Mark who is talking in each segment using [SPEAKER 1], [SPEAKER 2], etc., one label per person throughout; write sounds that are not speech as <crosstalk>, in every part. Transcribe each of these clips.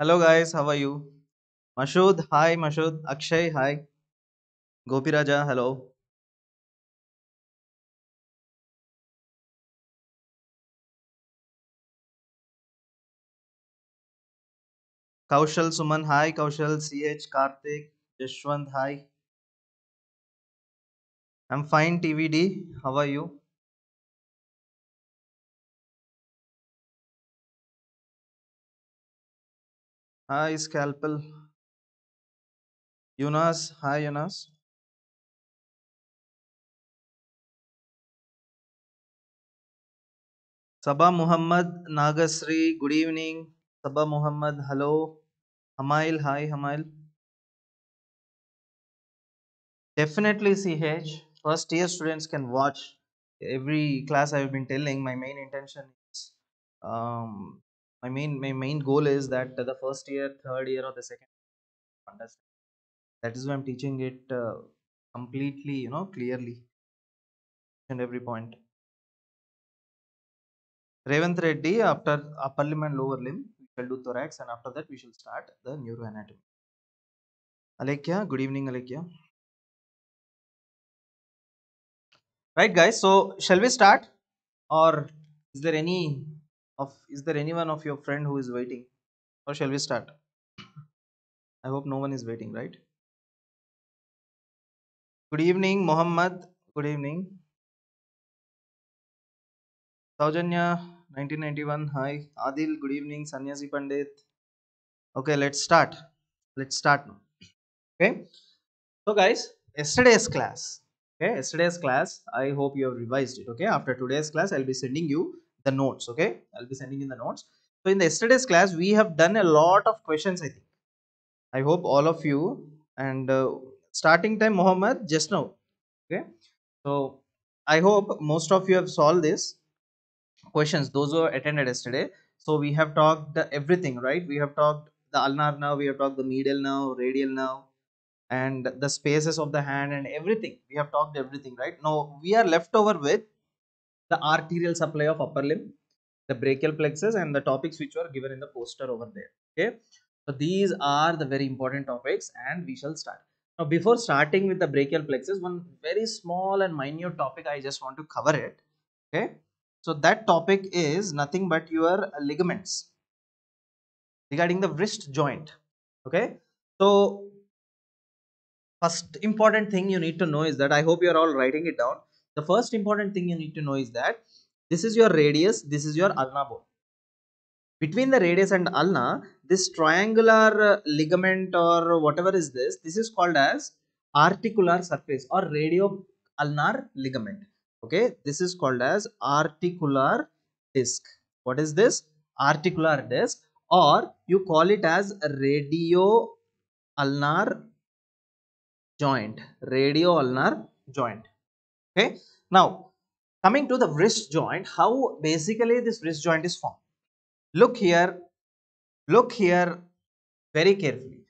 [SPEAKER 1] Hello guys how are you Mashood hi Mashood Akshay hi Gopi Raja hello Kaushal Suman hi Kaushal C H Karthik Yashwant hi I am fine TVD how are you Hi, Scalpel. Yunus, hi Yunus. Sabah Muhammad, Nagasri, good evening. Sabah Muhammad, hello. Hamail, hi Hamail. Definitely CH. First year students can watch every class I've been telling. My main intention is um my main my main goal is that the first year, third year, or the second understand. That is why I'm teaching it uh, completely, you know, clearly and every point. Revanth Reddy, after upper limb and lower limb, we shall do thorax, and after that we shall start the neuroanatomy. Alekia, good evening, Alekia. Right, guys. So, shall we start, or is there any of is there anyone of your friend who is waiting, or shall we start? I hope no one is waiting, right? Good evening, Mohammed. Good evening, Saujanya, 1991. Hi, Adil. Good evening, Sanyasi Pandit. Okay, let's start. Let's start now. Okay. So, guys, yesterday's class. Okay, yesterday's class. I hope you have revised it. Okay, after today's class, I'll be sending you the notes. Okay, I'll be sending in the notes. So, in the yesterday's class, we have done a lot of questions. I think. I hope all of you and uh, starting time Mohammed just now. Okay, so I hope most of you have solved this questions. Those who attended yesterday. So we have talked everything, right? We have talked the ulnar now. We have talked the medial now, radial now, and the spaces of the hand and everything. We have talked everything, right? Now we are left over with the arterial supply of upper limb, the brachial plexus, and the topics which were given in the poster over there. Okay, so these are the very important topics, and we shall start. Now, before starting with the brachial plexus, one very small and minute topic I just want to cover it. Okay, so that topic is nothing but your ligaments regarding the wrist joint. Okay, so first important thing you need to know is that I hope you are all writing it down. The first important thing you need to know is that this is your radius, this is your ulna bone. Between the radius and ulna, this triangular uh, ligament or whatever is this, this is called as articular surface or radio ulnar ligament. Okay, this is called as articular disc. What is this? Articular disc, or you call it as radio ulnar joint radio ulnar joint okay? Now coming to the wrist joint how basically this wrist joint is formed? Look here. Look here very carefully.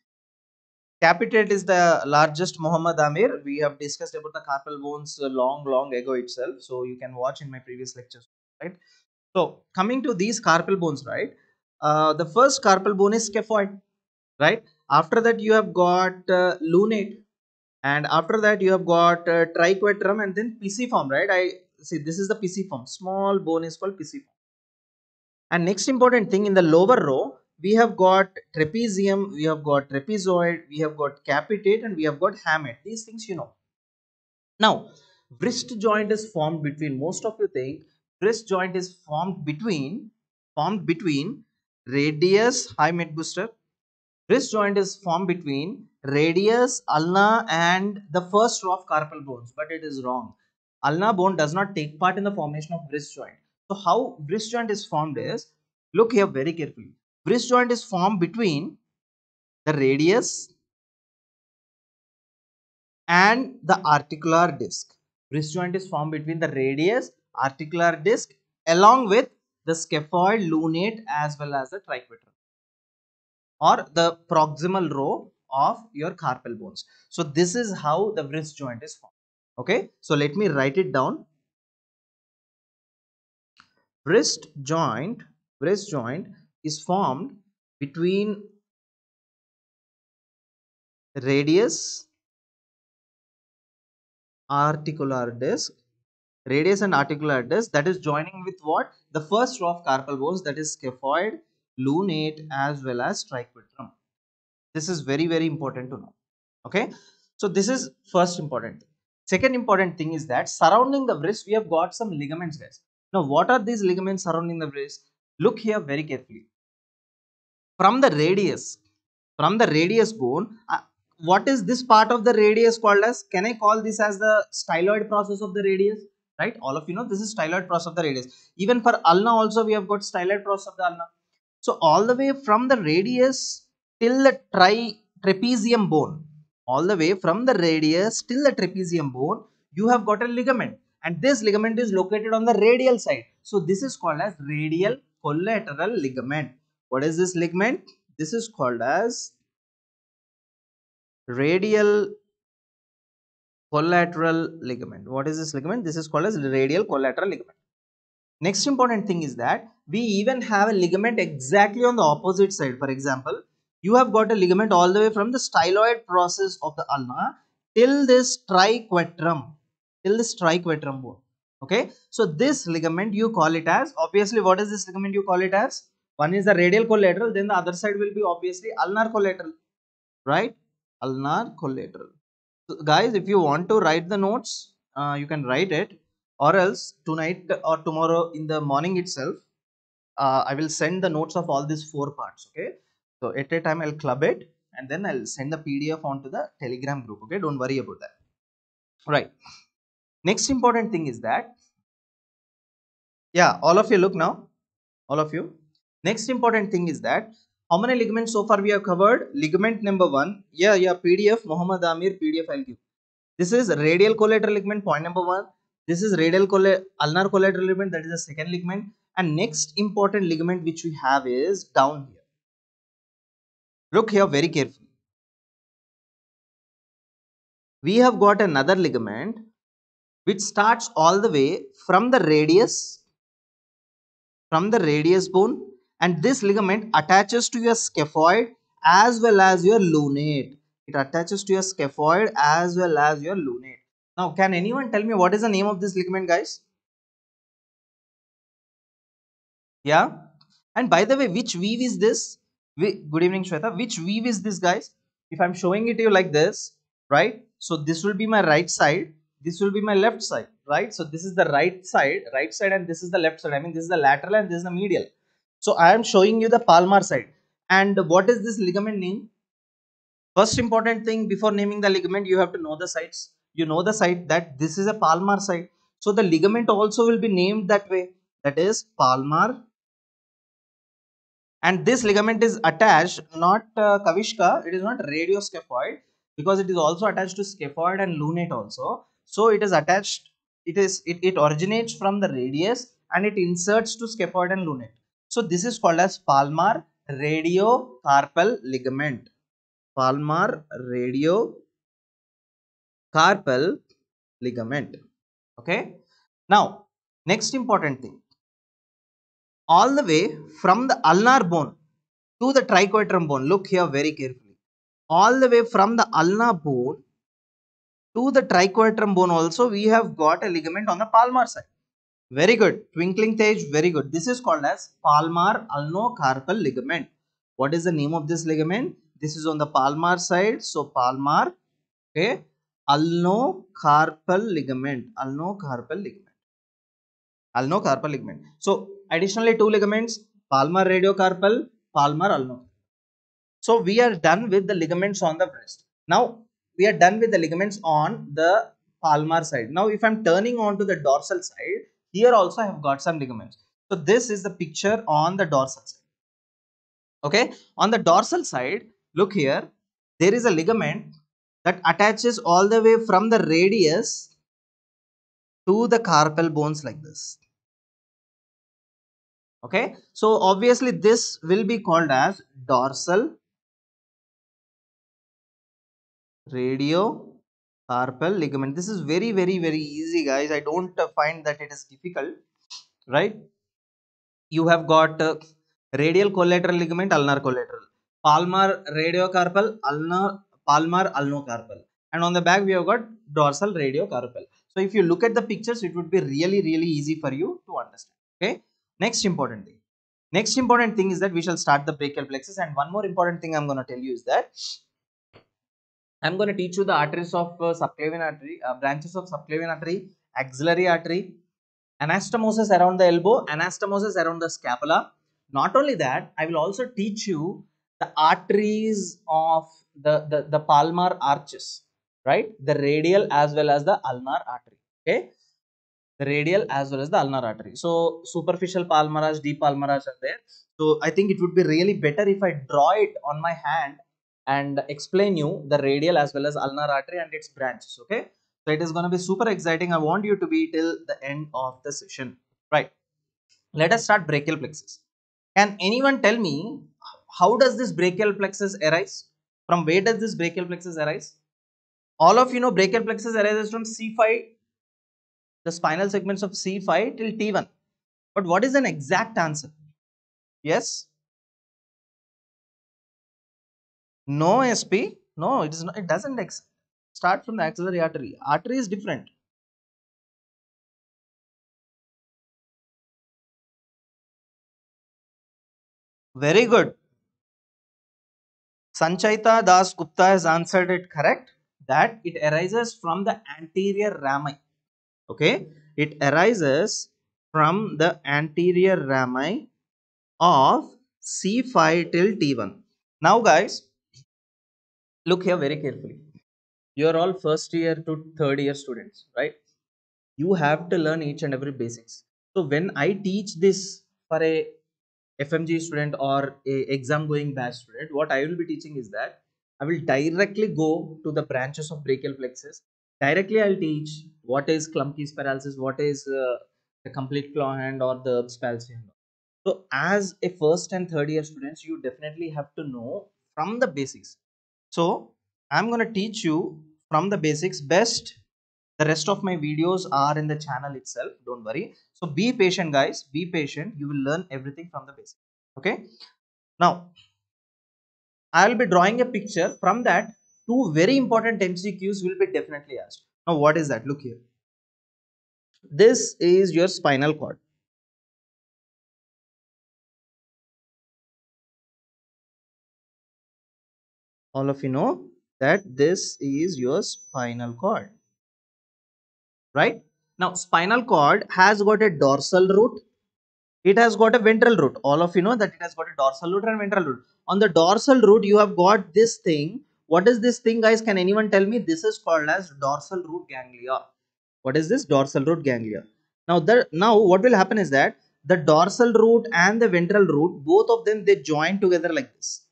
[SPEAKER 1] Capitate is the largest muhammad amir. We have discussed about the carpal bones long long ago itself so you can watch in my previous lectures right? So coming to these carpal bones right uh, the first carpal bone is scaphoid right? After that you have got uh, lunate and after that you have got uh, triquetrum and then pisiform right? I see this is the pisiform small bone is called pisiform and next important thing in the lower row we have got trapezium we have got trapezoid we have got capitate and we have got hamate. These things you know. Now wrist joint is formed between most of you think wrist joint is formed between formed between radius high mid booster. Wrist joint is formed between radius, ulna and the first row of carpal bones, but it is wrong. Ulna bone does not take part in the formation of wrist joint. So how wrist joint is formed is, look here very carefully. Wrist joint is formed between the radius and the articular disc. Wrist joint is formed between the radius, articular disc along with the scaphoid, lunate as well as the triquetrum or the proximal row of your carpal bones. So this is how the wrist joint is formed. Okay, so let me write it down. Wrist joint, wrist joint is formed between radius articular disc radius and articular disc that is joining with what the first row of carpal bones that is scaphoid lunate as well as triquetrum this is very very important to know. Okay? So this is first important thing. second important thing is that surrounding the wrist we have got some ligaments guys. Now what are these ligaments surrounding the wrist? Look here very carefully. From the radius from the radius bone uh, what is this part of the radius called as? Can i call this as the styloid process of the radius? Right? All of you know this is styloid process of the radius. Even for ulna also we have got styloid process of the ulna. So all the way from the radius till the tri trapezium bone. All the way from the radius till the trapezium bone you have got a ligament. And this ligament is located on the radial side. So this is called as radial collateral ligament. What is this ligament? This is called as radial collateral ligament. What is this ligament? This is called as radial collateral ligament. Next important thing is that we even have a ligament exactly on the opposite side. For example you have got a ligament all the way from the styloid process of the ulna till this triquetrum till this triquetrum bone okay? So this ligament you call it as obviously what is this ligament you call it as? One is the radial collateral then the other side will be obviously ulnar collateral right? Ulnar collateral. So guys if you want to write the notes uh, you can write it or else tonight or tomorrow in the morning itself uh, i will send the notes of all these four parts okay so at a time i'll club it and then i'll send the pdf onto the telegram group okay? Don't worry about that. Right. Next important thing is that yeah all of you look now. All of you. Next important thing is that how many ligaments so far we have covered? Ligament number one. Yeah yeah pdf muhammad amir pdf i'll give. This is radial collateral ligament point number one. This is radial colla- ulnar collateral ligament that is the second ligament. And next important ligament which we have is down here look here very carefully. We have got another ligament which starts all the way from the radius from the radius bone and this ligament attaches to your scaphoid as well as your lunate. It attaches to your scaphoid as well as your lunate. Now can anyone tell me what is the name of this ligament guys? Yeah? And by the way which weave is this good evening shweta. Which weave is this guys? If i'm showing it to you like this right? So this will be my right side. This will be my left side right? So this is the right side right side and this is the left side. I mean this is the lateral and this is the medial. So i am showing you the palmar side. And what is this ligament name? First important thing before naming the ligament you have to know the sides. You know the side that this is a palmar side. So the ligament also will be named that way. That is palmar and this ligament is attached not uh, kavishka it is not radioscaphoid because it is also attached to scaphoid and lunate also. So it is attached it is it, it originates from the radius and it inserts to scaphoid and lunate. So this is called as palmar radiocarpal ligament. Palmar radiocarpal ligament. Okay? Now next important thing all the way from the ulnar bone to the triquetrum bone. Look here very carefully. All the way from the ulnar bone to the triquetrum bone also we have got a ligament on the palmar side. Very good. Twinkling tej very good. This is called as palmar ulnocarpal ligament. What is the name of this ligament? This is on the palmar side. So palmar okay ulnocarpal ligament. Ulnocarpal ligament. Ulnocarpal ligament. So additionally two ligaments palmar radiocarpal palmar ulnar. so we are done with the ligaments on the wrist now we are done with the ligaments on the palmar side. Now if i'm turning on to the dorsal side here also i have got some ligaments. So this is the picture on the dorsal side. Okay? On the dorsal side look here. There is a ligament that attaches all the way from the radius to the carpal bones like this okay? So obviously this will be called as dorsal radio carpal ligament. This is very very very easy guys. I don't find that it is difficult right? You have got uh, radial collateral ligament ulnar collateral. Palmar radiocarpal ulnar palmar ulnocarpal. And on the back we have got dorsal radiocarpal. So if you look at the pictures it would be really really easy for you to understand. Okay next important thing next important thing is that we shall start the brachial plexus and one more important thing i'm going to tell you is that i'm going to teach you the arteries of uh, subclavian artery uh, branches of subclavian artery axillary artery anastomosis around the elbow anastomosis around the scapula not only that i will also teach you the arteries of the, the, the palmar arches, right? The radial as well as the ulnar artery, okay? The radial as well as the ulnar artery. So, superficial palmar arch, deep palmar arch are there. So, I think it would be really better if I draw it on my hand and explain you the radial as well as ulnar artery and its branches, okay? So, it is going to be super exciting. I want you to be till the end of the session, right? Let us start brachial plexus. Can anyone tell me how does this brachial plexus arise? From where does this brachial plexus arise? All of you know brachial plexus arises from C5, the spinal segments of C5 till T1. But what is an exact answer? Yes? No SP? No, it is not. It doesn't start from the axillary artery. Artery is different. Very good. Sanchaita Das Gupta has answered it correct that it arises from the anterior rami. Okay, it arises from the anterior rami of C5 till T1. Now, guys, look here very carefully. You are all first year to third year students, right? You have to learn each and every basics. So, when I teach this for a FMG student or a exam going batch student, what I will be teaching is that I will directly go to the branches of brachial plexus. Directly, I'll teach what is Klumpke's paralysis, what is uh, the complete claw hand or the Erb's palsy. So, as a first and third year students, you definitely have to know from the basics. So, I'm going to teach you from the basics. Best the rest of my videos are in the channel itself don't worry. So be patient guys. Be patient. You will learn everything from the basics. Okay? Now i'll be drawing a picture from that two very important mcqs will be definitely asked now what is that look here this is your spinal cord all of you know that this is your spinal cord right? Now, spinal cord has got a dorsal root. It has got a ventral root. All of you know that it has got a dorsal root and ventral root. On the dorsal root, you have got this thing. What is this thing, guys? Can anyone tell me? This is called as dorsal root ganglia. What is this? Dorsal root ganglia. Now, the, now what will happen is that the dorsal root and the ventral root, both of them, they join together like this.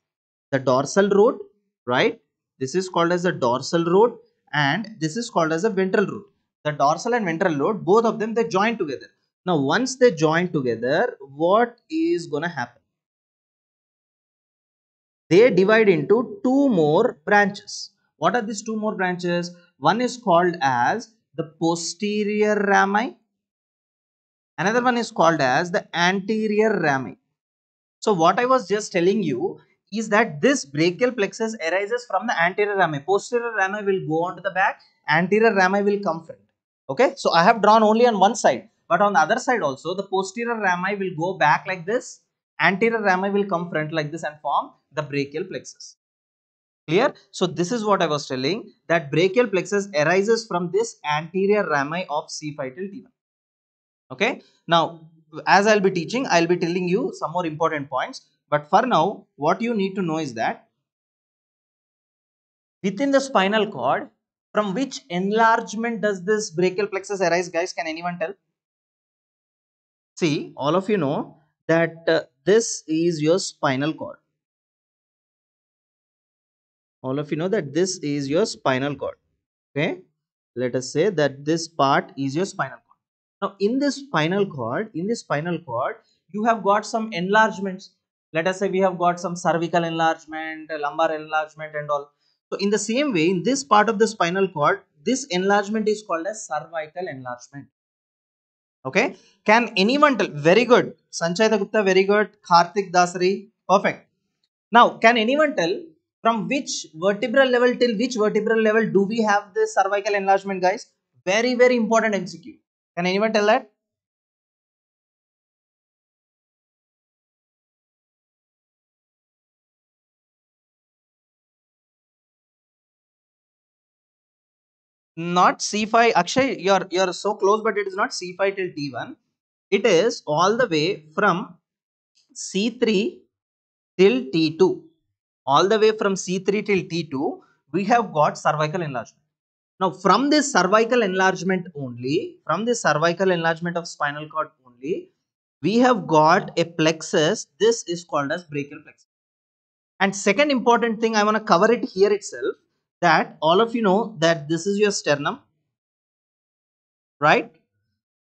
[SPEAKER 1] The dorsal root, right? This is called as the dorsal root and this is called as a ventral root the dorsal and ventral root both of them they join together now once they join together what is gonna happen they divide into two more branches. What are these two more branches? One is called as the posterior rami. Another one is called as the anterior rami. So what i was just telling you is that this brachial plexus arises from the anterior rami. Posterior rami will go on to the back. Anterior rami will come front. Okay? So i have drawn only on one side. But on the other side also the posterior rami will go back like this anterior rami will come front like this and form the brachial plexus. Clear? So this is what i was telling that brachial plexus arises from this anterior rami of c5 till t1 okay? Now as i'll be teaching i'll be telling you some more important points. But for now what you need to know is that within the spinal cord from which enlargement does this brachial plexus arise, guys? Can anyone tell? See, all of you know that uh, this is your spinal cord. All of you know that this is your spinal cord. Okay, let us say that this part is your spinal cord. Now, in this spinal cord, in this spinal cord, you have got some enlargements. Let us say we have got some cervical enlargement, lumbar enlargement, and all so in the same way, in this part of the spinal cord, this enlargement is called as cervical enlargement. Okay. Can anyone tell? Very good. Sanchayita Gupta, very good. Karthik Dasari, perfect. Now, can anyone tell From which vertebral level till which vertebral level do we have this cervical enlargement, guys? Very, very important MCQ. Can anyone tell that? Not C5. Akshay, you're you're so close, but it is not C5 till T1. It is all the way from C3 till T2. All the way from C3 till T2, we have got cervical enlargement. Now, from this cervical enlargement only, from this cervical enlargement of spinal cord only, we have got a plexus. This is called as brachial plexus. And second important thing, I want to cover it here itself that all of you know that this is your sternum, right?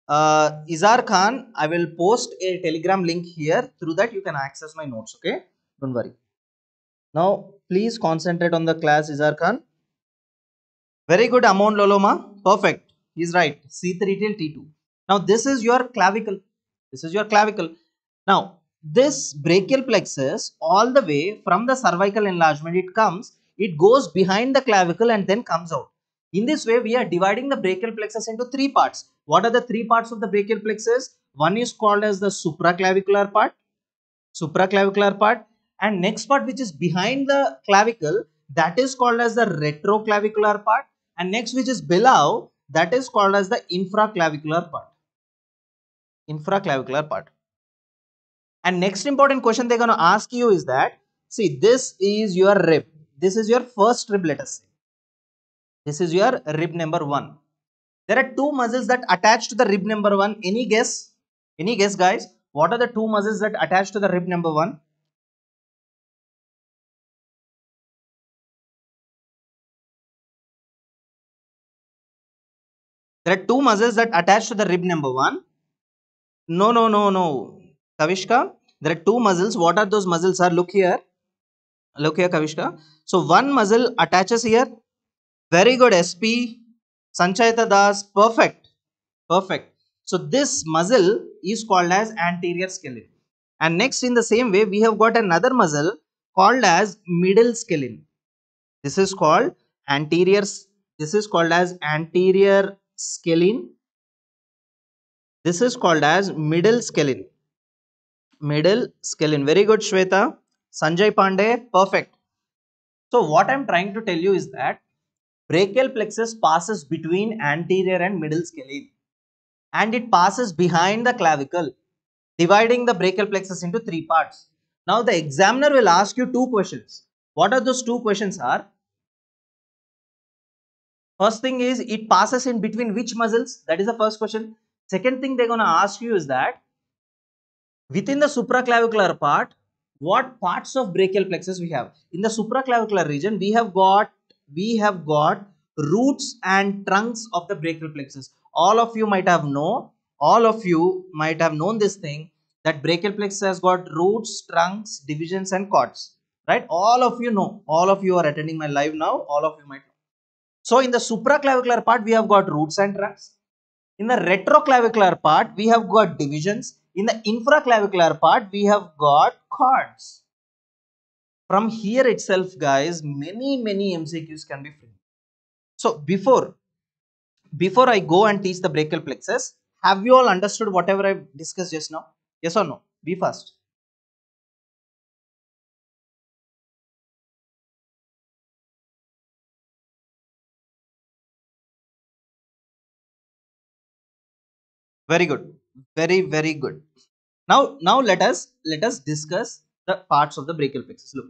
[SPEAKER 1] Uh, Izar Khan, I will post a telegram link here. Through that, you can access my notes, okay? Don't worry. Now, please concentrate on the class, Izar Khan. Very good, Amon Loloma. Perfect. He's right. C3 till T2. Now, this is your clavicle. This is your clavicle. Now, this brachial plexus, all the way from the cervical enlargement, it comes, it goes behind the clavicle and then comes out. In this way, we are dividing the brachial plexus into three parts. What are the three parts of the brachial plexus? One is called as the supraclavicular part, supraclavicular part, and next part which is behind the clavicle, that is called as the retroclavicular part, and next which is below, that is called as the infraclavicular part. Infraclavicular part. And next important question they're going to ask you is that, see, this is your rib. This is your first rib, let us say. This is your rib number one. There are two muscles that attach to the rib number one. Any guess? Any guess, guys? What are the two muscles that attach to the rib number one? There are two muscles that attach to the rib number one. No, no, no, no. Kavishka, there are two muscles. What are those muscles? Are look here. Look here, Kavishka. So one muscle attaches here. Very good, SP. Sanchayata Das. Perfect. Perfect. So this muscle is called as anterior scalene. And next in the same way, we have got another muscle called as middle scalene. This is called anterior. This is called as anterior scalene. This is called as middle scalene. Middle scalene. Very good, Shweta. Sanjay Pandey. Perfect. So what I'm trying to tell you is that brachial plexus passes between anterior and middle scalene and it passes behind the clavicle dividing the brachial plexus into three parts. Now the examiner will ask you two questions. What are those two questions are? First thing is it passes in between which muscles? That is the first question. Second thing they're going to ask you is that within the supraclavicular part, what parts of brachial plexus we have? In the supraclavicular region, we have got we have got roots and trunks of the brachial plexus. All of you might have known, all of you might have known this thing that brachial plexus has got roots, trunks, divisions and cords. Right? All of you know, all of you are attending my live now, all of you might know. So in the supraclavicular part, we have got roots and trunks. In the retroclavicular part, we have got divisions. In the infraclavicular part, we have got cords. From here itself, guys, many, many MCQs can be framed. So before, before I go and teach the brachial plexus, have you all understood whatever I discussed just now? Yes or no? Be fast. very good very very good. Now now let us let us discuss the parts of the brachial plexus. Look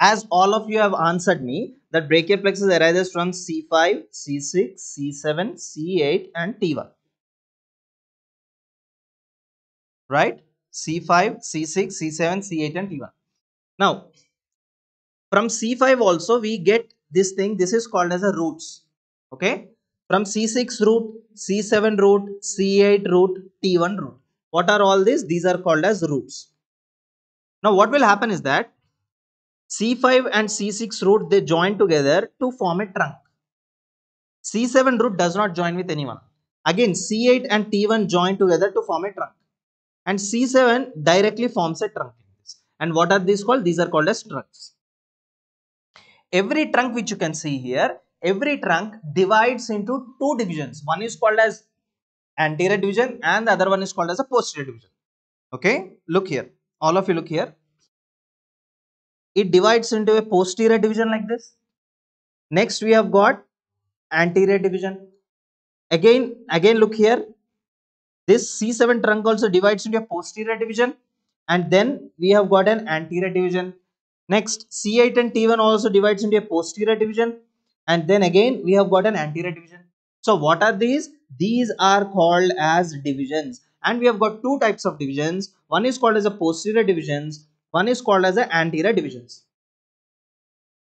[SPEAKER 1] as all of you have answered me that brachial plexus arises from c5 c6 c7 c8 and t1 right? C5 c6 c7 c8 and t1 now from c5 also we get this thing this is called as a roots. Okay from C6 root, C7 root, C8 root, T1 root. What are all these? These are called as roots. Now what will happen is that C5 and C6 root they join together to form a trunk. C7 root does not join with anyone. Again C8 and T1 join together to form a trunk. And C7 directly forms a trunk. And what are these called? These are called as trunks. every trunk which you can see here, every trunk divides into two divisions. One is called as anterior division and the other one is called as a posterior division. Okay, look here. All of you look here. It divides into a posterior division like this. Next we have got anterior division. Again, again look here. This C7 trunk also divides into a posterior division and then we have got an anterior division. Next C8 and T1 also divides into a posterior division and then again we have got an anterior division. So what are these? These are called as divisions and we have got two types of divisions. One is called as a posterior divisions, one is called as a anterior divisions.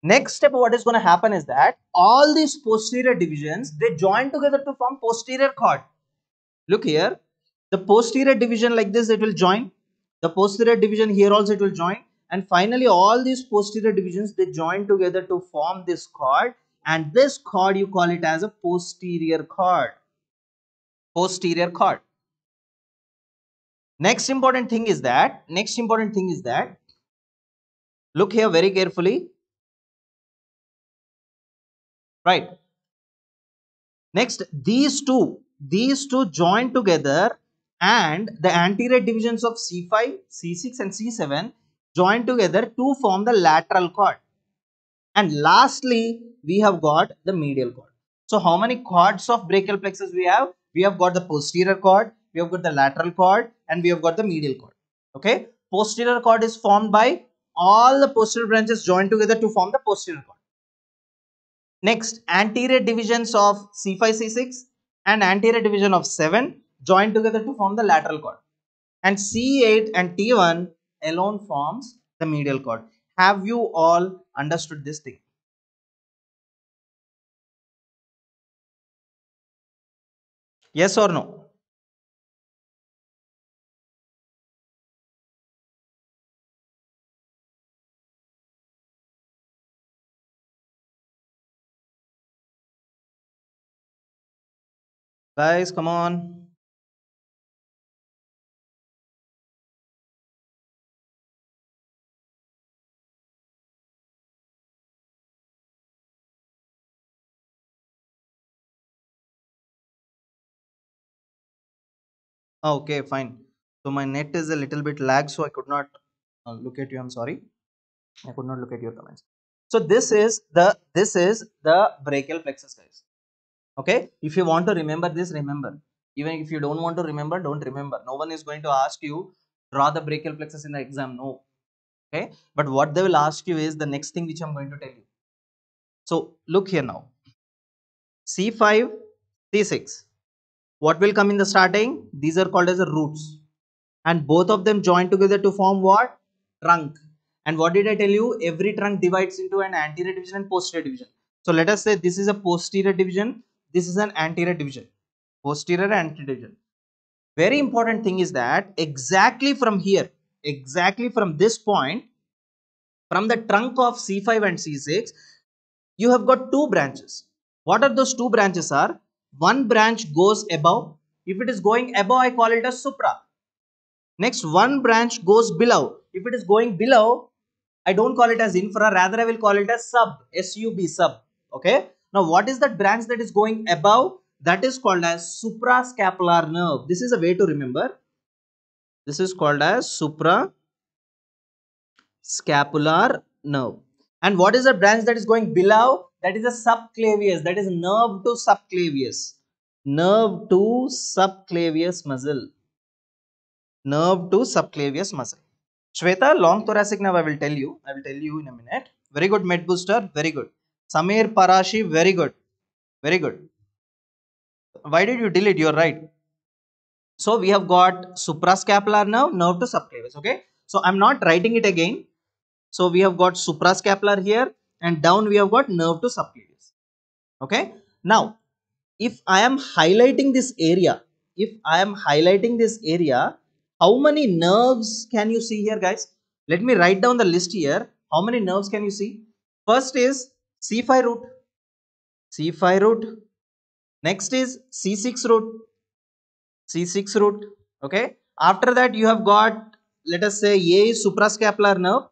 [SPEAKER 1] Next step what is going to happen is that all these posterior divisions they join together to form posterior cord Look here, the posterior division like this it will join, the posterior division here also it will join and finally all these posterior divisions they join together to form this cord and this cord you call it as a posterior cord. Posterior cord. Next important thing is that, next important thing is that, look here very carefully right next these two these two join together and the anterior divisions of c5 c6 and c7 join together to form the lateral cord and lastly we have got the medial cord. So how many cords of brachial plexus we have? We have got the posterior cord we have got the lateral cord and we have got the medial cord. Okay? Posterior cord is formed by all the posterior branches joined together to form the posterior cord. Next, anterior divisions of C5, C6 and anterior division of 7 joined together to form the lateral cord. And C8 and T1 alone forms the medial cord. Have you all understood this thing? Yes or no? Guys, come on. Oh, okay, fine. So my net is a little bit lag, so I could not uh, look at you. I'm sorry. I could not look at your comments. So this is the this is the brachial plexus, guys. Okay. If you want to remember this, remember. Even if you don't want to remember, don't remember. No one is going to ask you draw the brachial plexus in the exam. No. Okay. But what they will ask you is the next thing which I'm going to tell you. So look here now. C5, C6 what will come in the starting? These are called as the roots. And both of them join together to form what? Trunk. And what did i tell you? Every trunk divides into an anterior division and posterior division. So let us say this is a posterior division this is an anterior division. Posterior anterior division. Very important thing is that exactly from here exactly from this point from the trunk of c5 and c6 you have got two branches. What are those two branches are one branch goes above. If it is going above, I call it as supra. Next, one branch goes below. If it is going below, I don't call it as infra, rather I will call it as sub, S-U-B, sub. Okay. Now, what is that branch that is going above? That is called as suprascapular nerve. This is a way to remember. This is called as suprascapular nerve. And what is the branch that is going below? That is a subclavius. That is nerve to subclavius. Nerve to subclavius muscle. Nerve to subclavius muscle. Shweta long thoracic nerve I will tell you. I will tell you in a minute. Very good med booster. Very good. Samir Parashi very good. Very good. Why did you delete? You're right. So we have got suprascapular nerve nerve to subclavius okay? So I'm not writing it again. So we have got suprascapular here and down we have got nerve to subclavius. Okay? Now if i am highlighting this area if i am highlighting this area how many nerves can you see here guys? Let me write down the list here. How many nerves can you see? First is c5 root. C5 root. Next is c6 root. C6 root. Okay? After that you have got let us say a is suprascapular nerve.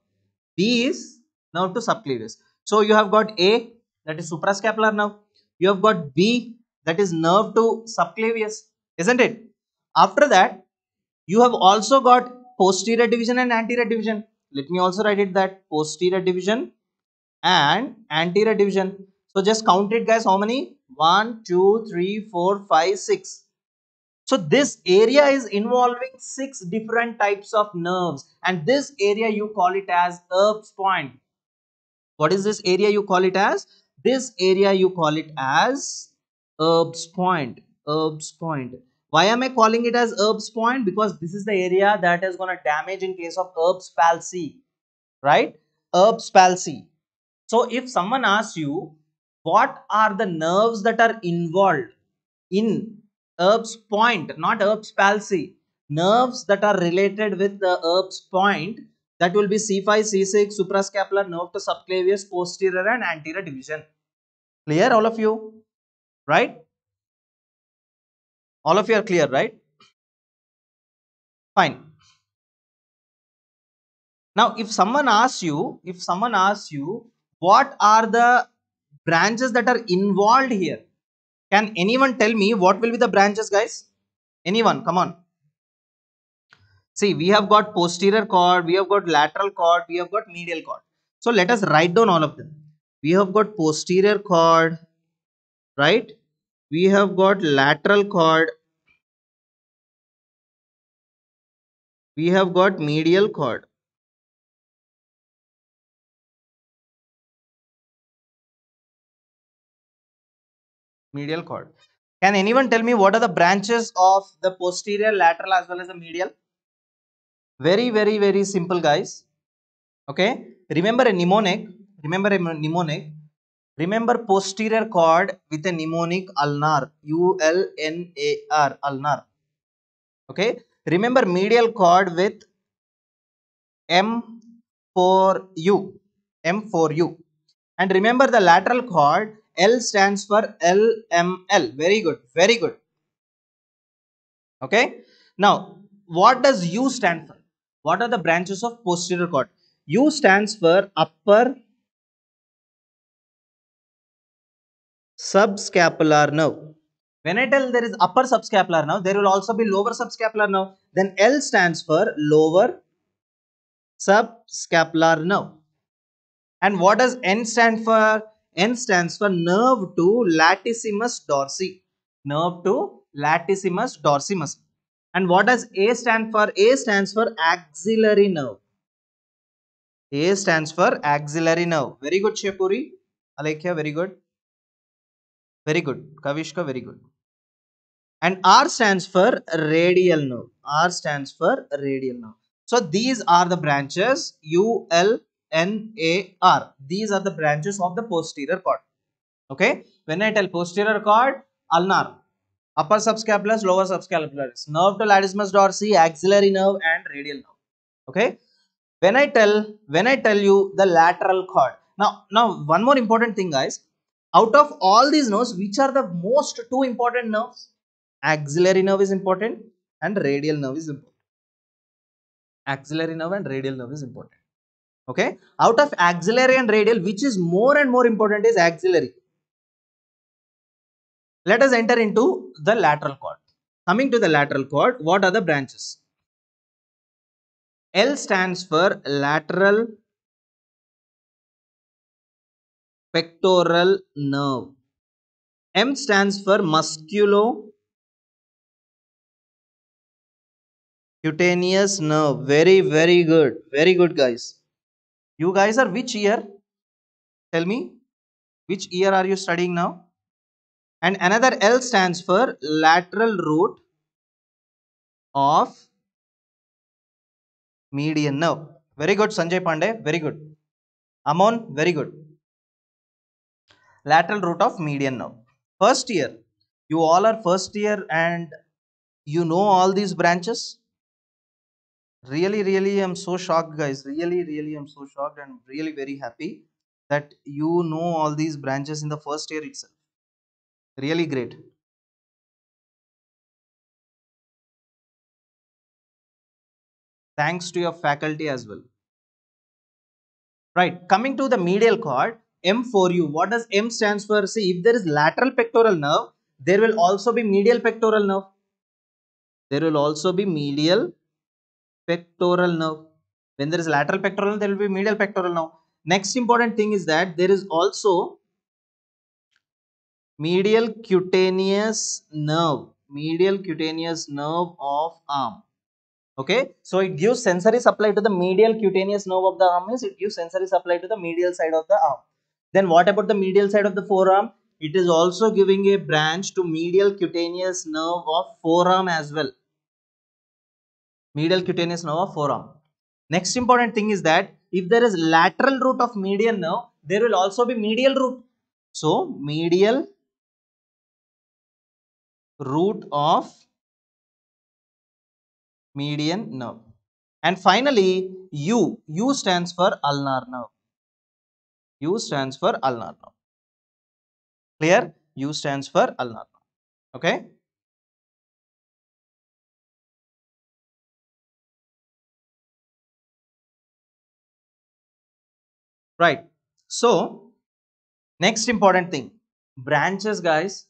[SPEAKER 1] B is nerve to subclavius So you have got A, that is suprascapular nerve. You have got B, that is nerve to subclavius, isn't it? After that, you have also got posterior division and anterior division. Let me also write it that posterior division and anterior division. So just count it guys, how many? 1, 2, 3, 4, 5, 6. So this area is involving six different types of nerves and this area you call it as Erb's point. What is this area you call it as? This area you call it as Erb's point. Erb's point. Why am I calling it as Erb's point? Because this is the area that is going to damage in case of Erb's palsy. Right? Erb's palsy. So if someone asks you, what are the nerves that are involved in Erb's point, not Erb's palsy, nerves that are related with the Erb's point, that will be C5, C6, suprascapular nerve to subclavius, posterior and anterior division. Clear all of you? Right? All of you are clear, right? Fine. Now, if someone asks you, if someone asks you, what are the branches that are involved here? Can anyone tell me what will be the branches, guys? Anyone? Come on. See, we have got posterior cord, we have got lateral cord, we have got medial cord. So let us write down all of them. We have got posterior cord, right? We have got lateral cord. We have got medial cord. medial cord. Can anyone tell me what are the branches of the posterior, lateral as well as the medial? Very, very, very simple guys. Okay. Remember a mnemonic. Remember a mnemonic. Remember posterior cord with a mnemonic ulnar. U-L-N-A-R. Ulnar. Okay. Remember medial cord with M for U. M for U. And remember the lateral cord L stands for LML. Very good. Very good. Okay. Now, what does U stand for? What are the branches of posterior cord? U stands for upper subscapular nerve. When I tell there is upper subscapular nerve, there will also be lower subscapular nerve. Then L stands for lower subscapular nerve. And what does N stand for? N stands for nerve to latissimus dorsi. Nerve to latissimus dorsimus. And what does A stand for? A stands for axillary nerve. A stands for axillary nerve. Very good, Shepuri. Alekhya, very good. Very good. Kavishka, very good. And R stands for radial nerve. R stands for radial nerve. So these are the branches U, L, N-A-R. These are the branches of the posterior cord. Okay. When I tell posterior cord, ulnar, upper subscapularis, lower subscapularis, nerve to latissimus dorsi, axillary nerve and radial nerve. Okay. When I tell, when I tell you the lateral cord. Now, now one more important thing guys. Out of all these nerves, which are the most two important nerves? Axillary nerve is important and radial nerve is important. Axillary nerve and radial nerve is important okay out of axillary and radial which is more and more important is axillary let us enter into the lateral cord coming to the lateral cord what are the branches l stands for lateral pectoral nerve m stands for musculo cutaneous nerve very very good very good guys you guys are which year? Tell me. Which year are you studying now? And another L stands for lateral root of median nerve. Very good, Sanjay Pandey. Very good. Amon, very good. Lateral root of median nerve. First year. You all are first year and you know all these branches really really i'm so shocked guys really really i'm so shocked and really very happy that you know all these branches in the first year itself really great thanks to your faculty as well right coming to the medial cord M4U. What does M stands for? See, if there is lateral pectoral nerve, there will also be medial pectoral nerve. There will also be medial pectoral nerve. When there is lateral pectoral there will be medial pectoral nerve. Next important thing is that there is also medial cutaneous nerve. Medial cutaneous nerve of arm. Okay? So it gives sensory supply to the medial cutaneous nerve of the arm means it gives sensory supply to the medial side of the arm. Then what about the medial side of the forearm? It is also giving a branch to medial cutaneous nerve of forearm as well. Medial cutaneous nerve of forearm. Next important thing is that if there is lateral root of median nerve there will also be medial root. So medial root of median nerve. And finally, U. U stands for ulnar nerve. U stands for ulnar nerve. Clear? U stands for ulnar nerve. Okay? Right. So, next important thing. Branches, guys.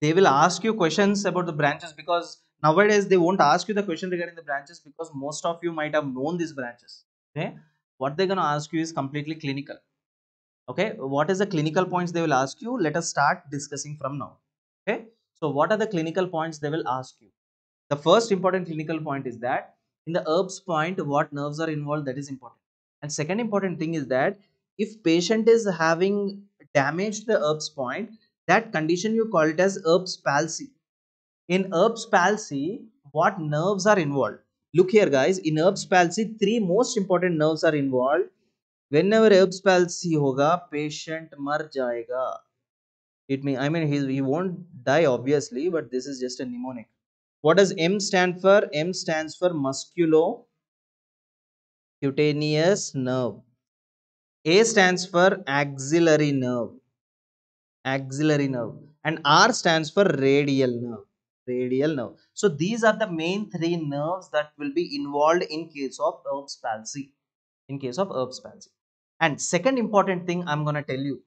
[SPEAKER 1] They will ask you questions about the branches because nowadays they won't ask you the question regarding the branches because most of you might have known these branches. Okay? What they're going to ask you is completely clinical. Okay? What is the clinical points they will ask you? Let us start discussing from now. Okay? So what are the clinical points they will ask you? The first important clinical point is that in the Erb's point what nerves are involved that is important. And second important thing is that if patient is having damaged the Erb's point that condition you call it as Erb's palsy in Erb's palsy, what nerves are involved? Look here, guys. In Erb's palsy, three most important nerves are involved. Whenever Erb's palsy hoga, patient mar jayega. It mean I mean he he won't die obviously, but this is just a mnemonic. What does M stand for? M stands for musculo cutaneous nerve. A stands for axillary nerve. Axillary nerve. And R stands for radial nerve radial nerve. So these are the main three nerves that will be involved in case of Erb's palsy. In case of Erb's palsy. And second important thing I'm going to tell you.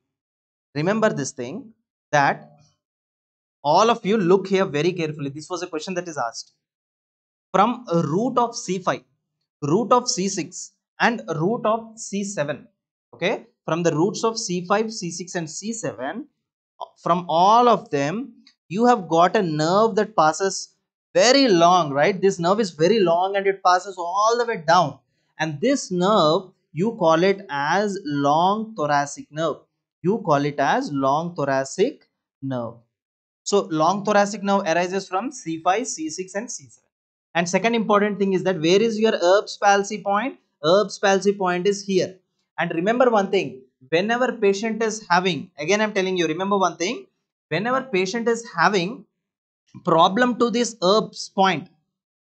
[SPEAKER 1] Remember this thing that all of you look here very carefully. This was a question that is asked. From a root of C5, root of C6 and root of C7. Okay. From the roots of C5, C6 and C7, from all of them, you have got a nerve that passes very long, right? This nerve is very long and it passes all the way down. And this nerve, you call it as long thoracic nerve. You call it as long thoracic nerve. So, long thoracic nerve arises from C5, C6 and C7. And second important thing is that where is your Erb's palsy point? Erb's palsy point is here. And remember one thing, whenever patient is having, again I'm telling you, remember one thing, whenever patient is having problem to this Erb's point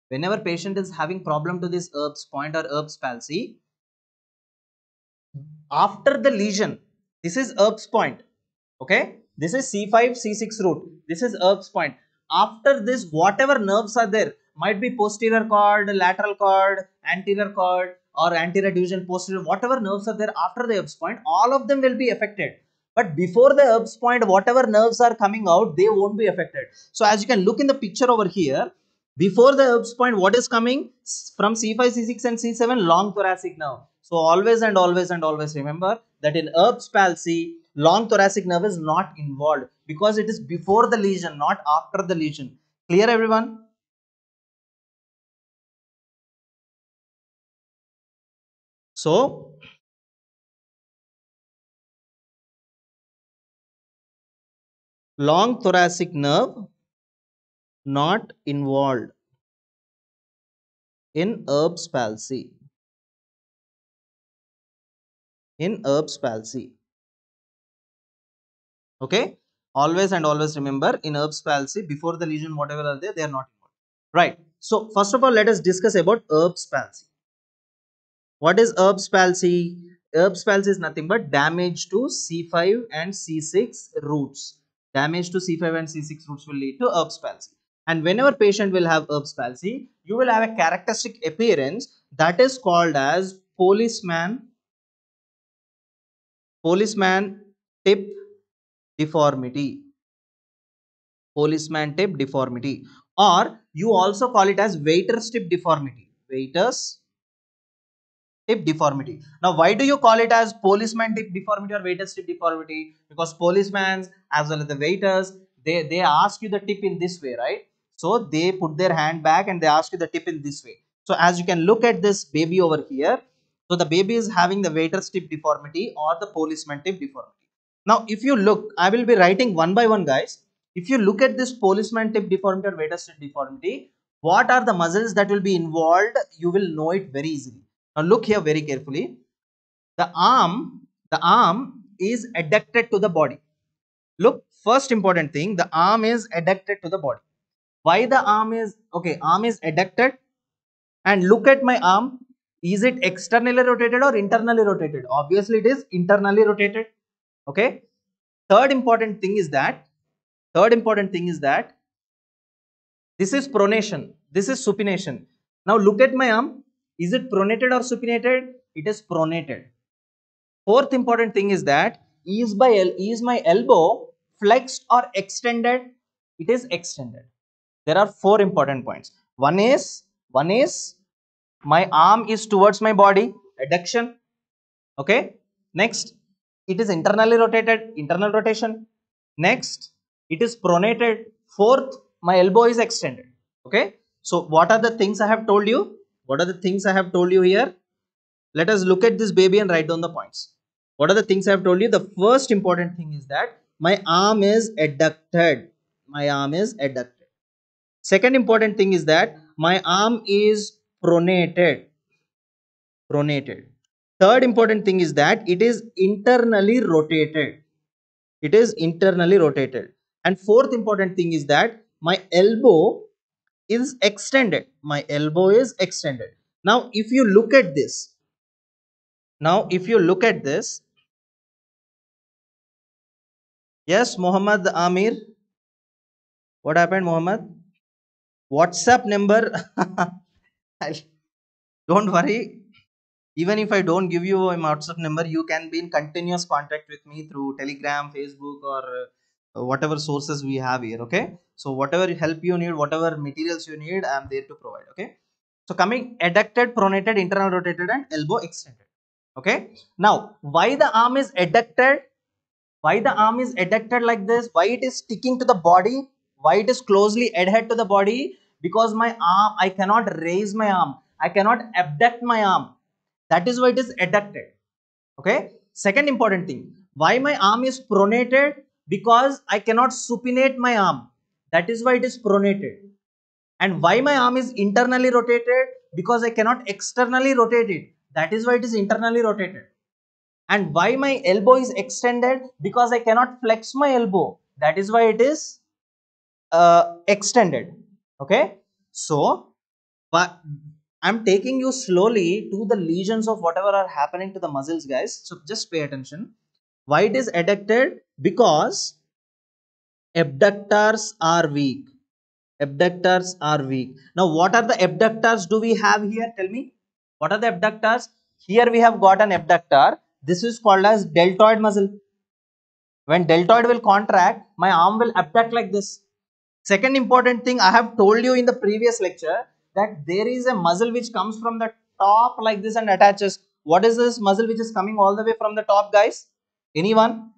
[SPEAKER 1] whenever patient is having problem to this Erb's point or Erb's palsy after the lesion this is Erb's point okay? This is c5 c6 root this is Erb's point. After this whatever nerves are there might be posterior cord lateral cord anterior cord or anterior division posterior whatever nerves are there after the Erb's point all of them will be affected but before the Erb's point, whatever nerves are coming out, they won't be affected. So as you can look in the picture over here, before the Erb's point, what is coming? From C5, C6 and C7, long thoracic nerve. So always and always and always remember that in Erb's palsy, long thoracic nerve is not involved because it is before the lesion, not after the lesion. Clear everyone? So long thoracic nerve not involved in Erb's palsy. In Erb's palsy. Okay. Always and always remember in Erb's palsy before the lesion whatever are there they are not involved. Right. So first of all let us discuss about Erb's palsy. What is Erb's palsy? Erb's palsy is nothing but damage to C5 and C6 roots damage to C5 and C6 roots will lead to Erb's palsy. And whenever patient will have Erb's palsy, you will have a characteristic appearance that is called as policeman policeman tip deformity policeman tip deformity or you also call it as waiter's tip deformity waiter's tip deformity. Now why do you call it as policeman tip deformity or waiter's tip deformity? Because policemen as well as the waiters they they ask you the tip in this way right? So they put their hand back and they ask you the tip in this way. So as you can look at this baby over here so the baby is having the waiter's tip deformity or the policeman tip deformity. Now if you look i will be writing one by one guys. If you look at this policeman tip deformity or waiter's tip deformity what are the muscles that will be involved? You will know it very easily now look here very carefully. The arm the arm is adducted to the body. Look first important thing the arm is adducted to the body. Why the arm is okay arm is adducted? And look at my arm. Is it externally rotated or internally rotated? Obviously it is internally rotated. Okay? Third important thing is that third important thing is that this is pronation. This is supination. Now look at my arm is it pronated or supinated? It is pronated. Fourth important thing is that is by is my elbow flexed or extended? It is extended. There are four important points. One is one is my arm is towards my body adduction. Okay? Next it is internally rotated internal rotation. Next it is pronated. Fourth my elbow is extended. Okay? So what are the things i have told you what are the things i have told you here? Let us look at this baby and write down the points. What are the things i have told you? The first important thing is that my arm is adducted. My arm is adducted. Second important thing is that my arm is pronated. Pronated. Third important thing is that it is internally rotated. It is internally rotated. And fourth important thing is that my elbow is extended. My elbow is extended. Now if you look at this now if you look at this yes muhammad amir what happened muhammad whatsapp number <laughs> don't worry. Even if i don't give you a whatsapp number you can be in continuous contact with me through telegram facebook or Uh, whatever sources we have here okay? So whatever help you need whatever materials you need i am there to provide okay? So coming adducted pronated internal rotated and elbow extended okay? Now why the arm is adducted? Why the arm is adducted like this? Why it is sticking to the body? Why it is closely adhered to the body? Because my arm i cannot raise my arm. I cannot abduct my arm. That is why it is adducted okay? Second important thing why my arm is pronated because i cannot supinate my arm. That is why it is pronated. And why my arm is internally rotated? Because i cannot externally rotate it. That is why it is internally rotated. And why my elbow is extended? Because i cannot flex my elbow. That is why it is uh, extended. Okay? So but i'm taking you slowly to the lesions of whatever are happening to the muscles guys. So just pay attention why it is adducted because abductors are weak. Abductors are weak. Now what are the abductors do we have here? Tell me. What are the abductors? Here we have got an abductor. This is called as deltoid muscle. When deltoid will contract my arm will abduct like this. Second important thing i have told you in the previous lecture that there is a muscle which comes from the top like this and attaches. What is this muscle which is coming all the way from the top guys anyone?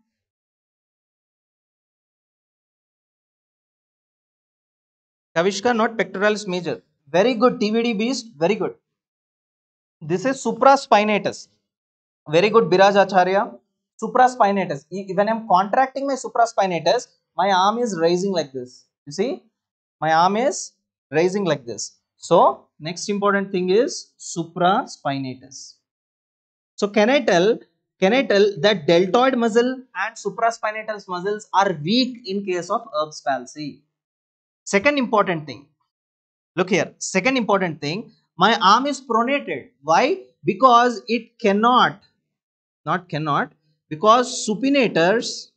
[SPEAKER 1] Kavishka not pectoralis major. Very good. Tvd beast. Very good. This is supraspinatus. Very good biraj acharya. Supraspinatus. When i'm contracting my supraspinatus my arm is raising like this. You see? My arm is raising like this. So next important thing is supraspinatus. So can i tell can i tell that deltoid muscle and supraspinatus muscles are weak in case of Erb's palsy? Second important thing. Look here. Second important thing. My arm is pronated. Why? Because it cannot not cannot because supinators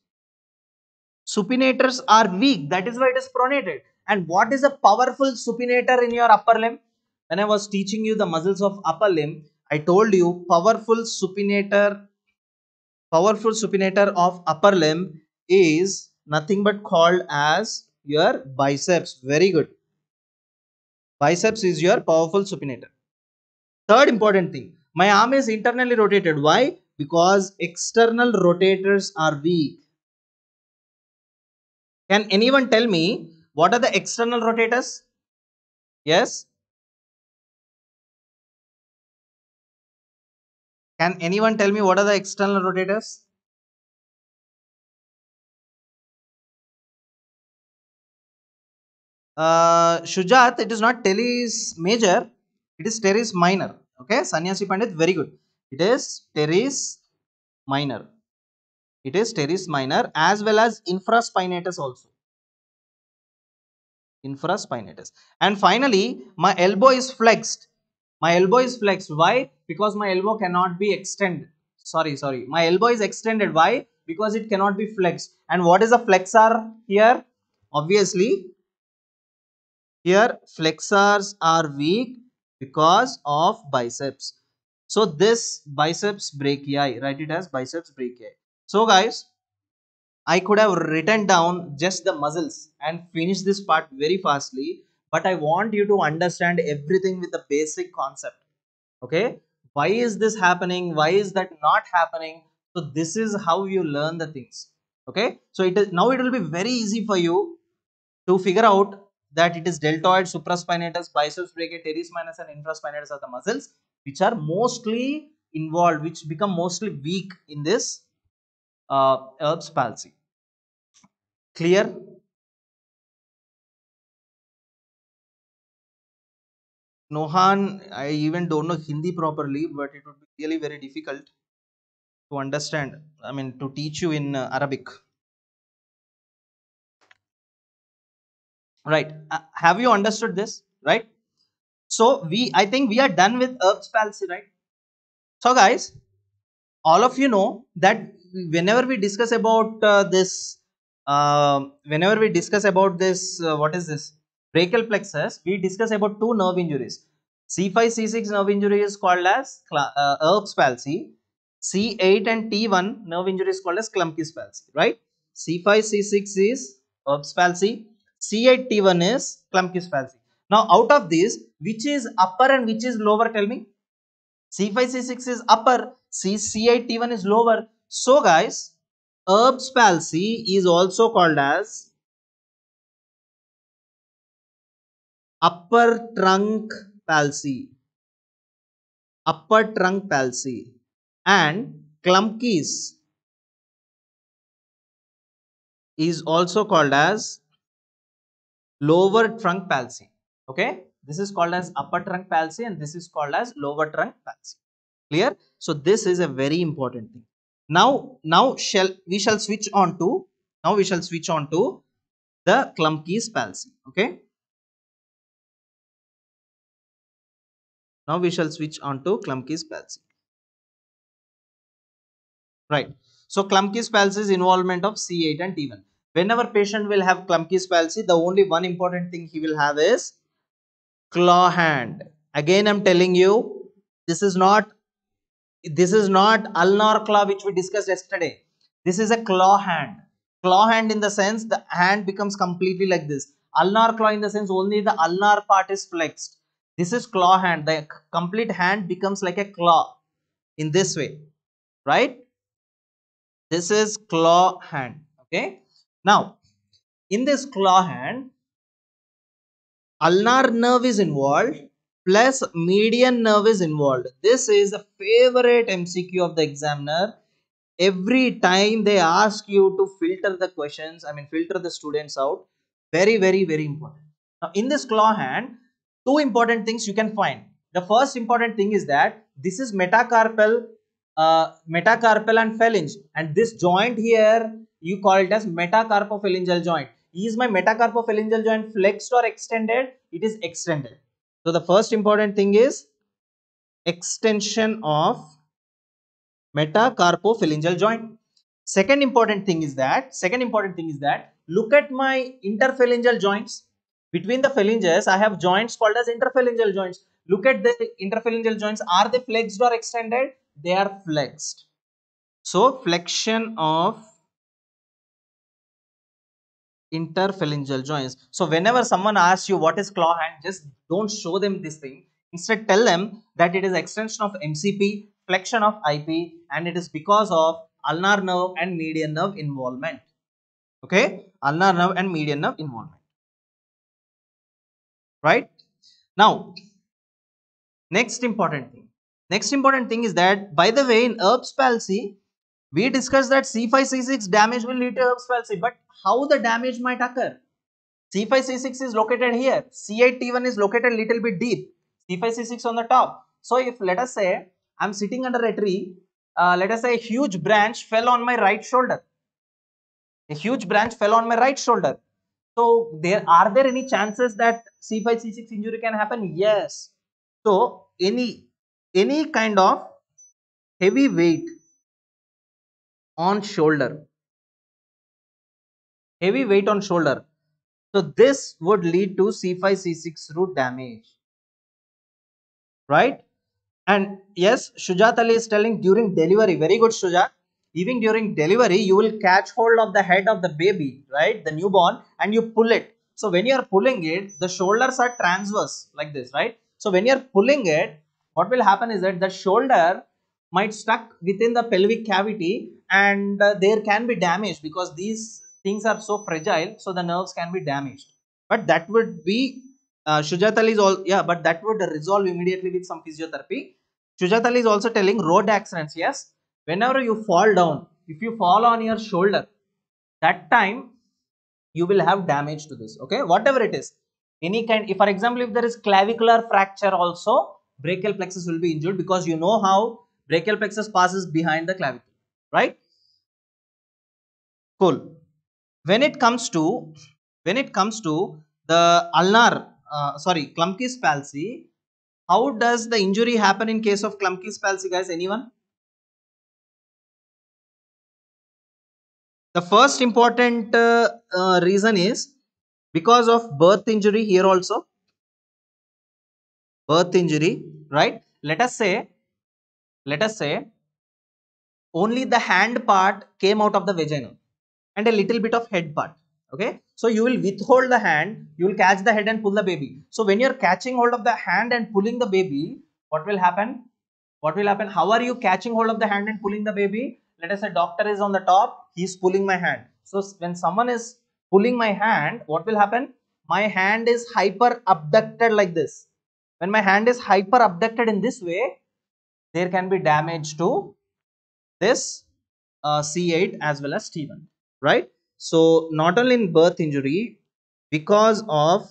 [SPEAKER 1] supinators are weak. That is why it is pronated. And what is a powerful supinator in your upper limb? When i was teaching you the muscles of upper limb i told you powerful supinator powerful supinator of upper limb is nothing but called as your biceps. Very good. Biceps is your powerful supinator. Third important thing, my arm is internally rotated. Why? Because external rotators are weak. Can anyone tell me what are the external rotators? Yes? Can anyone tell me what are the external rotators? Uh, Shujat, it is not teres major, it is teres minor. Okay, Sanyasi Pandit, very good. It is teres minor. It is teres minor as well as infraspinatus also. Infraspinatus. And finally, my elbow is flexed. My elbow is flexed. Why? Because my elbow cannot be extended. Sorry, sorry. My elbow is extended. Why? Because it cannot be flexed. And what is a flexor here? Obviously, here flexors are weak because of biceps. So this biceps brachii, write it as biceps brachii. So guys, I could have written down just the muscles and finished this part very fastly, but I want you to understand everything with the basic concept. Okay, why is this happening? Why is that not happening? So this is how you learn the things. Okay, so it is now it will be very easy for you to figure out that it is deltoid, supraspinatus, biceps brachii, teres minor, and infraspinatus are the muscles which are mostly involved, which become mostly weak in this uh, Erb's palsy. Clear? Nohan, I even don't know Hindi properly, but it would be really very difficult to understand. I mean, to teach you in uh, Arabic. Right. Uh, have you understood this? Right. So we, I think we are done with Erb's palsy, right? So guys, all of you know that whenever we discuss about uh, this, uh, whenever we discuss about this, uh, what is this? Brachial plexus, we discuss about two nerve injuries. C5, C6 nerve injury is called as uh, Erb's palsy. C8 and T1 nerve injury is called as Klumpke's palsy, right? C5, C6 is Erb's palsy. C8, T1 is Klumpke's palsy. Now, out of these, which is upper and which is lower? Tell me. C5, C6 is upper. C, C8, T1 is lower. So, guys, Erb's palsy is also called as upper trunk palsy. Upper trunk palsy. And Klumpke's is also called as lower trunk palsy. Okay. This is called as upper trunk palsy and this is called as lower trunk palsy. Clear? So, this is a very important thing. Now, now shall we shall switch on to now we shall switch on to the Klumpke's palsy. Okay. Now we shall switch on to Klumpke's palsy. Right. So Klumpke's palsy is involvement of C8 and T1. Whenever patient will have Klumpke's palsy, the only one important thing he will have is claw hand. Again, I'm telling you, this is not this is not ulnar claw which we discussed yesterday. This is a claw hand. Claw hand in the sense the hand becomes completely like this. Ulnar claw in the sense only the ulnar part is flexed. This is claw hand. The complete hand becomes like a claw in this way, right? This is claw hand. Okay. Now, in this claw hand, ulnar nerve is involved plus median nerve is involved. This is a favorite MCQ of the examiner. Every time they ask you to filter the questions, I mean filter the students out. Very, very, very important. Now, in this claw hand, two important things you can find. The first important thing is that this is metacarpal, uh, metacarpal and phalange, and this joint here you call it as metacarpophalangeal joint. Is my metacarpophalangeal joint flexed or extended? It is extended. So the first important thing is extension of metacarpophalangeal joint. Second important thing is that second important thing is that look at my interphalangeal joints. Between the phalanges, I have joints called as interphalangeal joints. Look at the interphalangeal joints. Are they flexed or extended? They are flexed. So flexion of interphalangeal joints. So whenever someone asks you what is claw hand, just don't show them this thing. Instead, tell them that it is extension of MCP, flexion of IP, and it is because of ulnar nerve and median nerve involvement. Okay, ulnar nerve and median nerve involvement. Right now, next important thing. Next important thing is that, by the way, in Erb's palsy, we discussed that C5, C6 damage will lead to Erb's palsy, but how the damage might occur? C5, C6 is located here. C8, T1 is located little bit deep. C5, C6 on the top. So if let us say I'm sitting under a tree, uh, let us say a huge branch fell on my right shoulder. A huge branch fell on my right shoulder. So there are there any chances that C5, C6 injury can happen? Yes. So any any kind of heavy weight on shoulder. Heavy weight on shoulder. So this would lead to c5 c6 root damage. Right? And yes shujat ali is telling during delivery. Very good shujat even during delivery you will catch hold of the head of the baby right? The newborn and you pull it. So when you are pulling it the shoulders are transverse like this right? So when you are pulling it what will happen is that the shoulder might stuck within the pelvic cavity and uh, there can be damage because these things are so fragile so the nerves can be damaged. But that would be uh, Shujatal is all yeah but that would resolve immediately with some physiotherapy. Shujatal is also telling road accidents yes whenever you fall down if you fall on your shoulder that time you will have damage to this okay? Whatever it is any kind if for example if there is clavicular fracture also brachial plexus will be injured because you know how brachial plexus passes behind the clavicle right? Cool. When it comes to when it comes to the ulnar uh, sorry Klumpke's palsy how does the injury happen in case of Klumpke's palsy guys? Anyone the first important uh, uh, reason is because of birth injury here also. Birth injury right? Let us say let us say only the hand part came out of the vagina and a little bit of head part okay? So you will withhold the hand you will catch the head and pull the baby. So when you're catching hold of the hand and pulling the baby what will happen? What will happen? How are you catching hold of the hand and pulling the baby let us say doctor is on the top he is pulling my hand. So when someone is pulling my hand what will happen? My hand is hyper abducted like this. When my hand is hyper abducted in this way there can be damage to this uh, c8 as well as t1 right? So not only in birth injury because of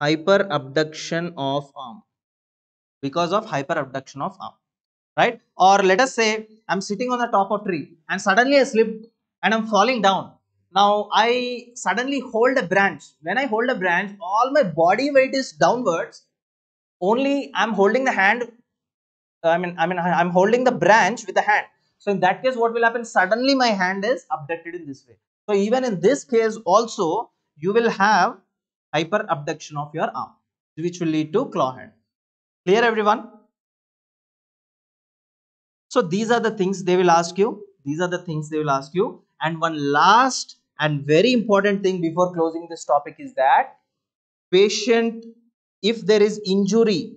[SPEAKER 1] hyper abduction of arm because of hyperabduction of arm right or let us say i'm sitting on the top of tree and suddenly i slip and i'm falling down now i suddenly hold a branch when i hold a branch all my body weight is downwards only i'm holding the hand i mean i mean i'm holding the branch with the hand so in that case, what will happen? Suddenly my hand is abducted in this way. So even in this case also, you will have hyper abduction of your arm, which will lead to claw hand. Clear everyone? So these are the things they will ask you. These are the things they will ask you. And one last and very important thing before closing this topic is that patient, if there is injury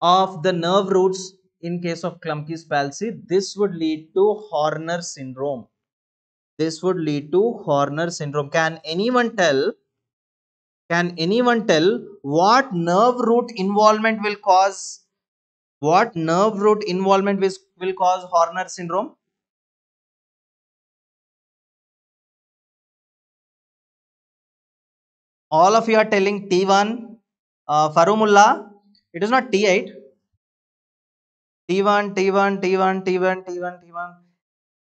[SPEAKER 1] of the nerve roots in case of Klumpke's palsy, this would lead to Horner syndrome. This would lead to Horner syndrome. Can anyone tell? Can anyone tell what nerve root involvement will cause? What nerve root involvement will, will cause Horner syndrome? All of you are telling T1, uh, Farumullah. It is not T8 T1, T1, T1, T1, T1, T1.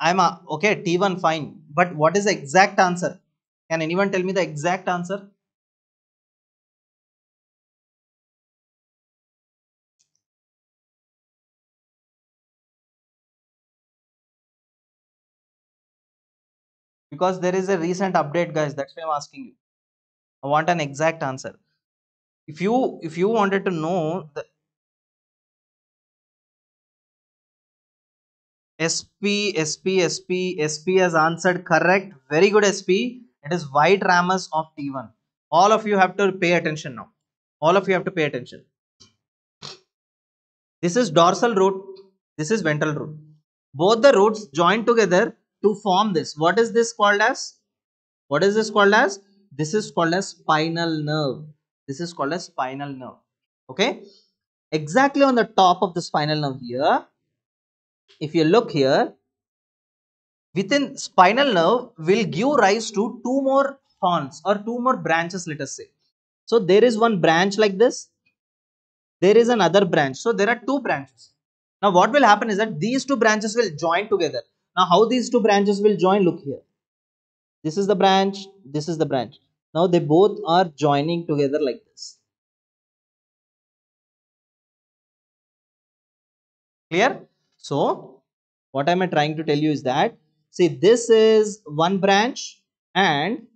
[SPEAKER 1] I'm a, okay, T1 fine. But what is the exact answer? Can anyone tell me the exact answer? Because there is a recent update, guys. That's why I'm asking you. I want an exact answer. If you if you wanted to know the SP, SP, SP, SP has answered correct. Very good SP. It is white ramus of T1. All of you have to pay attention now. All of you have to pay attention. This is dorsal root. This is ventral root. Both the roots join together to form this. What is this called as? What is this called as? This is called as spinal nerve. This is called as spinal nerve. Okay. Exactly on the top of the spinal nerve here, if you look here, within spinal nerve will give rise to two more horns or two more branches, let us say. So there is one branch like this. There is another branch. So there are two branches. Now what will happen is that these two branches will join together. Now how these two branches will join? Look here. This is the branch. This is the branch. Now they both are joining together like this. Clear? So what am I trying to tell you is that see this is one branch and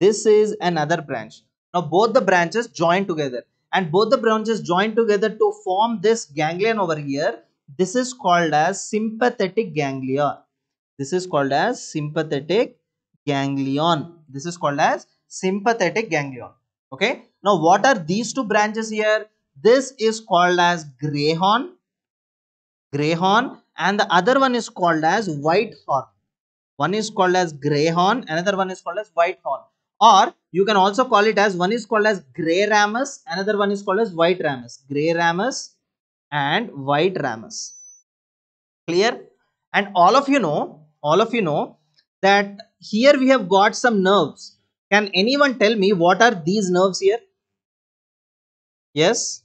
[SPEAKER 1] this is another branch. Now both the branches join together and both the branches join together to form this ganglion over here. This is called as sympathetic ganglia. This is called as sympathetic ganglion. This is called as sympathetic ganglion. Okay. Now what are these two branches here? This is called as gray horn. Gray horn and the other one is called as white horn. One is called as gray horn, another one is called as white horn or you can also call it as one is called as gray ramus another one is called as white ramus gray ramus and white ramus. Clear? And all of you know all of you know that here we have got some nerves. Can anyone tell me what are these nerves here? Yes?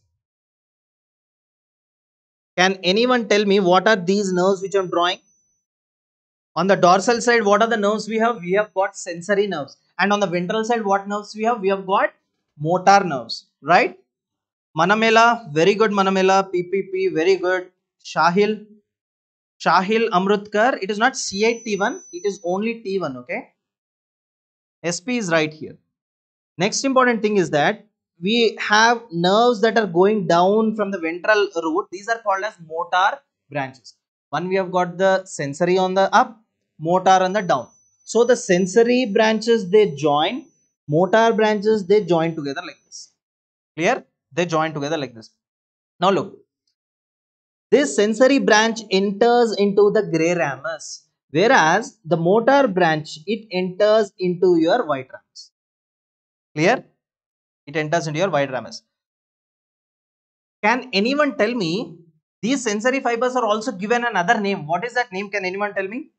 [SPEAKER 1] Can anyone tell me what are these nerves which i'm drawing? On the dorsal side what are the nerves we have? We have got sensory nerves. And on the ventral side what nerves we have? We have got motor nerves right manamela very good manamela. Ppp very good. Shahil shahil amrutkar. It is not c8t1 it is only t1 okay? Sp is right here. Next important thing is that we have nerves that are going down from the ventral root. These are called as motor branches. One we have got the sensory on the up motor on the down. So the sensory branches they join, motor branches they join together like this. Clear? They join together like this. Now look, this sensory branch enters into the gray ramus, whereas the motor branch it enters into your white ramus. Clear? It enters into your white ramus. Can anyone tell me these sensory fibers are also given another name? What is that name? Can anyone tell me?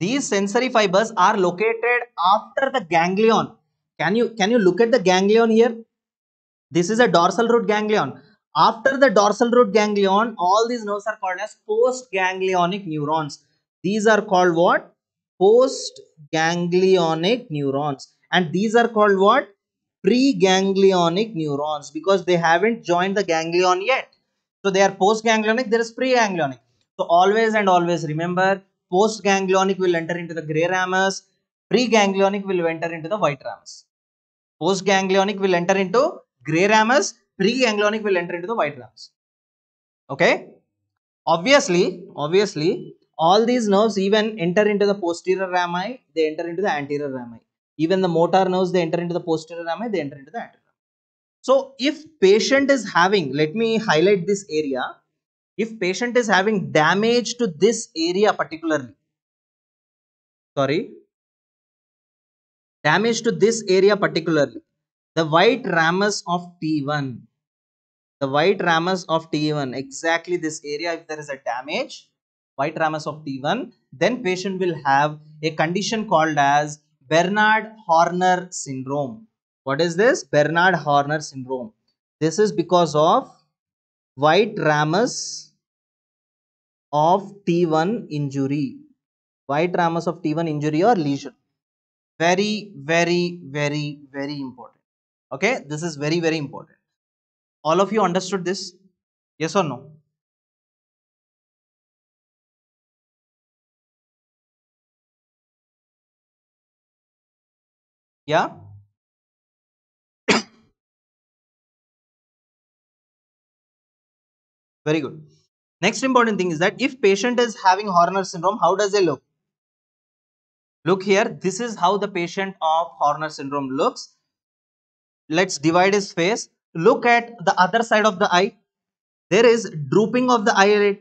[SPEAKER 1] These sensory fibers are located after the ganglion. Can you, can you look at the ganglion here? This is a dorsal root ganglion. After the dorsal root ganglion, all these nerves are called as postganglionic neurons. These are called what? Postganglionic neurons. And these are called what? Preganglionic neurons because they haven't joined the ganglion yet. So they are postganglionic, there is preganglionic. So always and always remember Postganglionic will enter into the gray ramus. Preganglionic will enter into the white ramus. Postganglionic will enter into gray ramus. Preganglionic will enter into the white ramus. Okay. Obviously, obviously, all these nerves even enter into the posterior rami, they enter into the anterior rami. Even the motor nerves, they enter into the posterior rami, they enter into the anterior. So, if patient is having, let me highlight this area if patient is having damage to this area particularly sorry damage to this area particularly the white ramus of t1 the white ramus of t1 exactly this area if there is a damage white ramus of t1 then patient will have a condition called as bernard horner syndrome. What is this? Bernard horner syndrome. This is because of white ramus of T1 injury. White ramus of T1 injury or lesion. Very, very, very, very important. Okay, this is very, very important. All of you understood this? Yes or no? Yeah. <coughs> Very good. Next important thing is that if patient is having Horner syndrome, how does they look? Look here, this is how the patient of Horner syndrome looks. Let's divide his face. Look at the other side of the eye. There is drooping of the eyelid.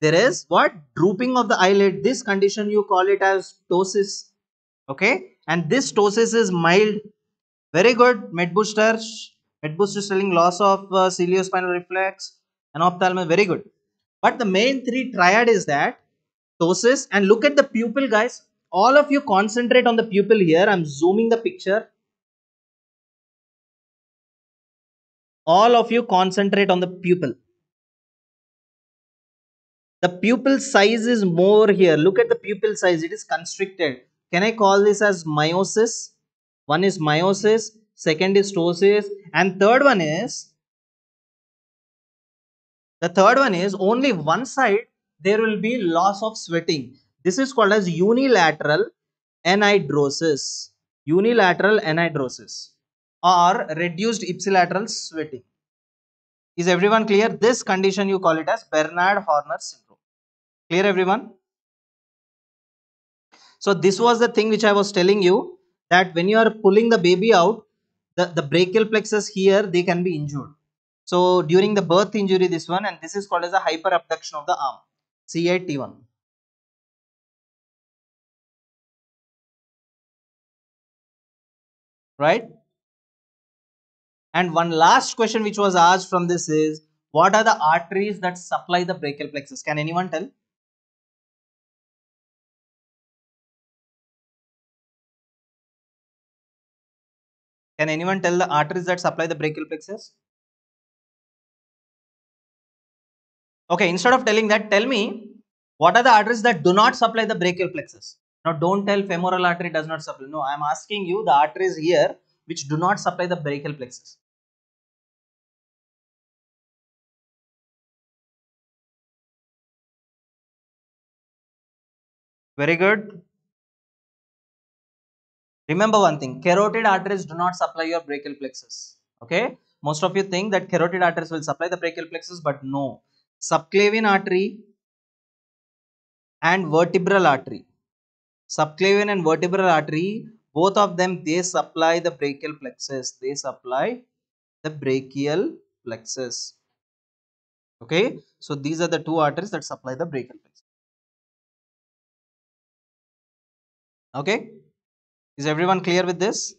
[SPEAKER 1] There is what? Drooping of the eyelid. This condition you call it as ptosis. Okay. And this ptosis is mild. Very good. Medbooster. Medbooster is telling loss of uh, ciliospinal reflex and ophthalmos. Very good. But the main three triad is that ptosis and look at the pupil guys. All of you concentrate on the pupil here. I'm zooming the picture. All of you concentrate on the pupil. The pupil size is more here. Look at the pupil size. It is constricted. Can I call this as miosis? One is miosis. Second is ptosis. And third one is the third one is only one side there will be loss of sweating. This is called as unilateral anhidrosis. Unilateral anhidrosis or reduced ipsilateral sweating. Is everyone clear? This condition you call it as Bernard Horner syndrome. Clear everyone? So this was the thing which I was telling you that when you are pulling the baby out, the, the brachial plexus here, they can be injured. So during the birth injury, this one, and this is called as a hyperabduction of the arm, C8T1. Right? And one last question which was asked from this is, what are the arteries that supply the brachial plexus? Can anyone tell? Can anyone tell the arteries that supply the brachial plexus? Okay, instead of telling that, tell me what are the arteries that do not supply the brachial plexus? Now, don't tell femoral artery does not supply. No, I am asking you the arteries here which do not supply the brachial plexus. Very good. Remember one thing, carotid arteries do not supply your brachial plexus. Okay. Most of you think that carotid arteries will supply the brachial plexus, but no. Subclavian artery and vertebral artery. Subclavian and vertebral artery, both of them, they supply the brachial plexus. They supply the brachial plexus. Okay. So, these are the two arteries that supply the brachial plexus. Okay. Is everyone clear with this?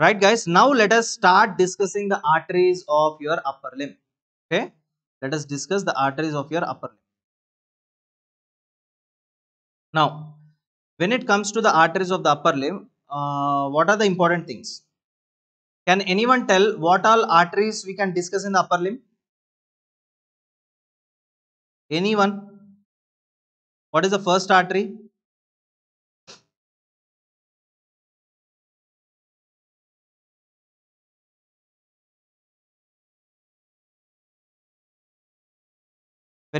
[SPEAKER 1] Right guys, now let us start discussing the arteries of your upper limb. Okay, let us discuss the arteries of your upper limb. Now, when it comes to the arteries of the upper limb, uh, what are the important things? Can anyone tell what all arteries we can discuss in the upper limb? Anyone? What is the first artery?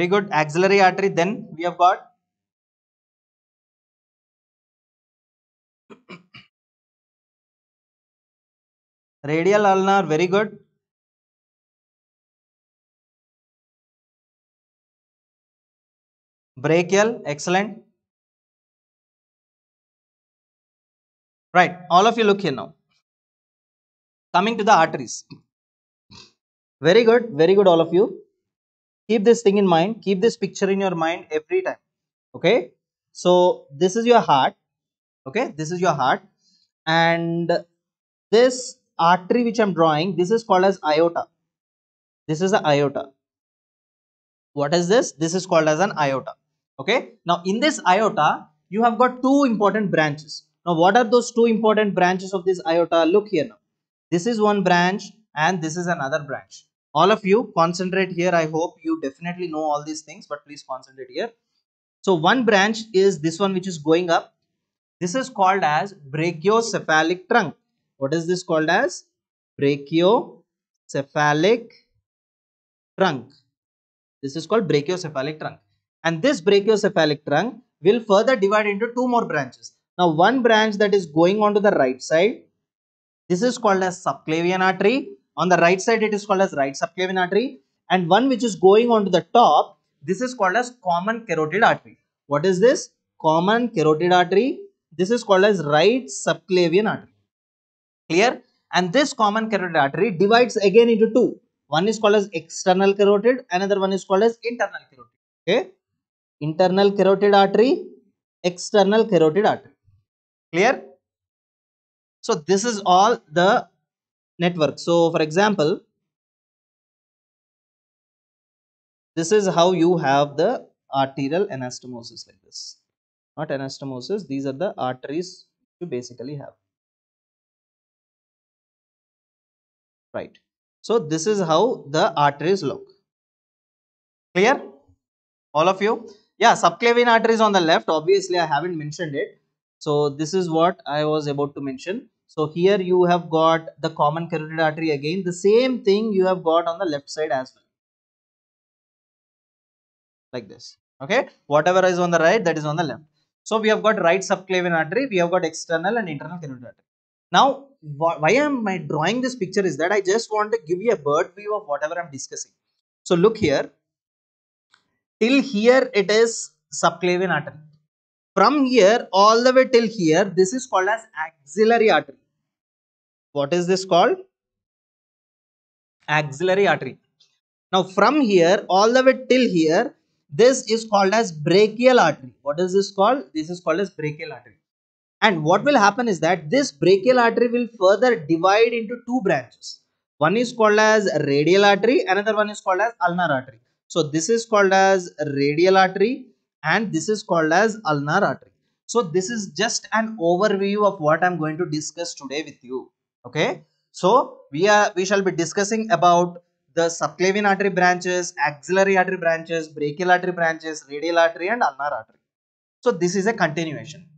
[SPEAKER 1] Very good. Axillary artery. Then we have got radial ulnar. Very good. Brachial. Excellent. Right. All of you look here now. Coming to the arteries. Very good. Very good, all of you keep this thing in mind. Keep this picture in your mind every time. Okay? So this is your heart. Okay? This is your heart. And this artery which i'm drawing this is called as aorta this is the aorta what is this? This is called as an aorta okay? Now in this aorta you have got two important branches. Now what are those two important branches of this aorta look here now. This is one branch and this is another branch all of you concentrate here. I hope you definitely know all these things but please concentrate here. So one branch is this one which is going up. This is called as brachiocephalic trunk. What is this called as? Brachiocephalic trunk. This is called brachiocephalic trunk. And this brachiocephalic trunk will further divide into two more branches. Now one branch that is going on to the right side this is called as subclavian artery on the right side it is called as right subclavian artery and one which is going on to the top this is called as common carotid artery. What is this? Common carotid artery. This is called as right subclavian artery. Clear? And this common carotid artery divides again into two. One is called as external carotid another one is called as internal carotid. Okay? Internal carotid artery external carotid artery. Clear? So this is all the network. So for example this is how you have the arterial anastomosis like this. Not anastomosis these are the arteries you basically have. Right. So this is how the arteries look. Clear? All of you? Yeah subclavian artery is on the left. Obviously i haven't mentioned it. So this is what i was about to mention so here you have got the common carotid artery again the same thing you have got on the left side as well. Like this okay? Whatever is on the right that is on the left. So we have got right subclavian artery we have got external and internal carotid artery. Now why am i drawing this picture is that i just want to give you a bird view of whatever i'm discussing. So look here. Till here it is subclavian artery from here all the way till here this is called as axillary artery. What is this called? Axillary artery. Now from here all the way till here this is called as brachial artery. What is this called? This is called as brachial artery. And what will happen is that this brachial artery will further divide into two branches. One is called as radial artery another one is called as ulnar artery. So this is called as radial artery and this is called as ulnar artery. So this is just an overview of what I'm going to discuss today with you. Okay. So we are we shall be discussing about the subclavian artery branches, axillary artery branches, brachial artery branches, radial artery and ulnar artery. So this is a continuation.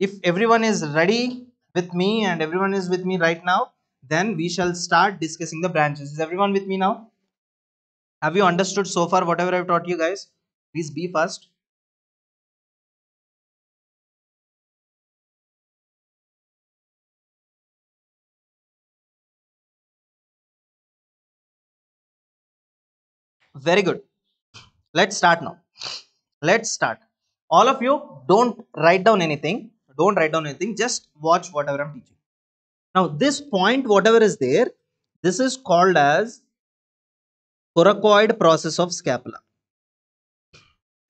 [SPEAKER 1] If everyone is ready with me and everyone is with me right now, then we shall start discussing the branches. Is everyone with me now? Have you understood so far whatever I've taught you guys? Please be fast. Very good. Let's start now. Let's start. All of you don't write down anything. Don't write down anything. Just watch whatever I'm teaching. Now this point whatever is there, this is called as coracoid process of scapula.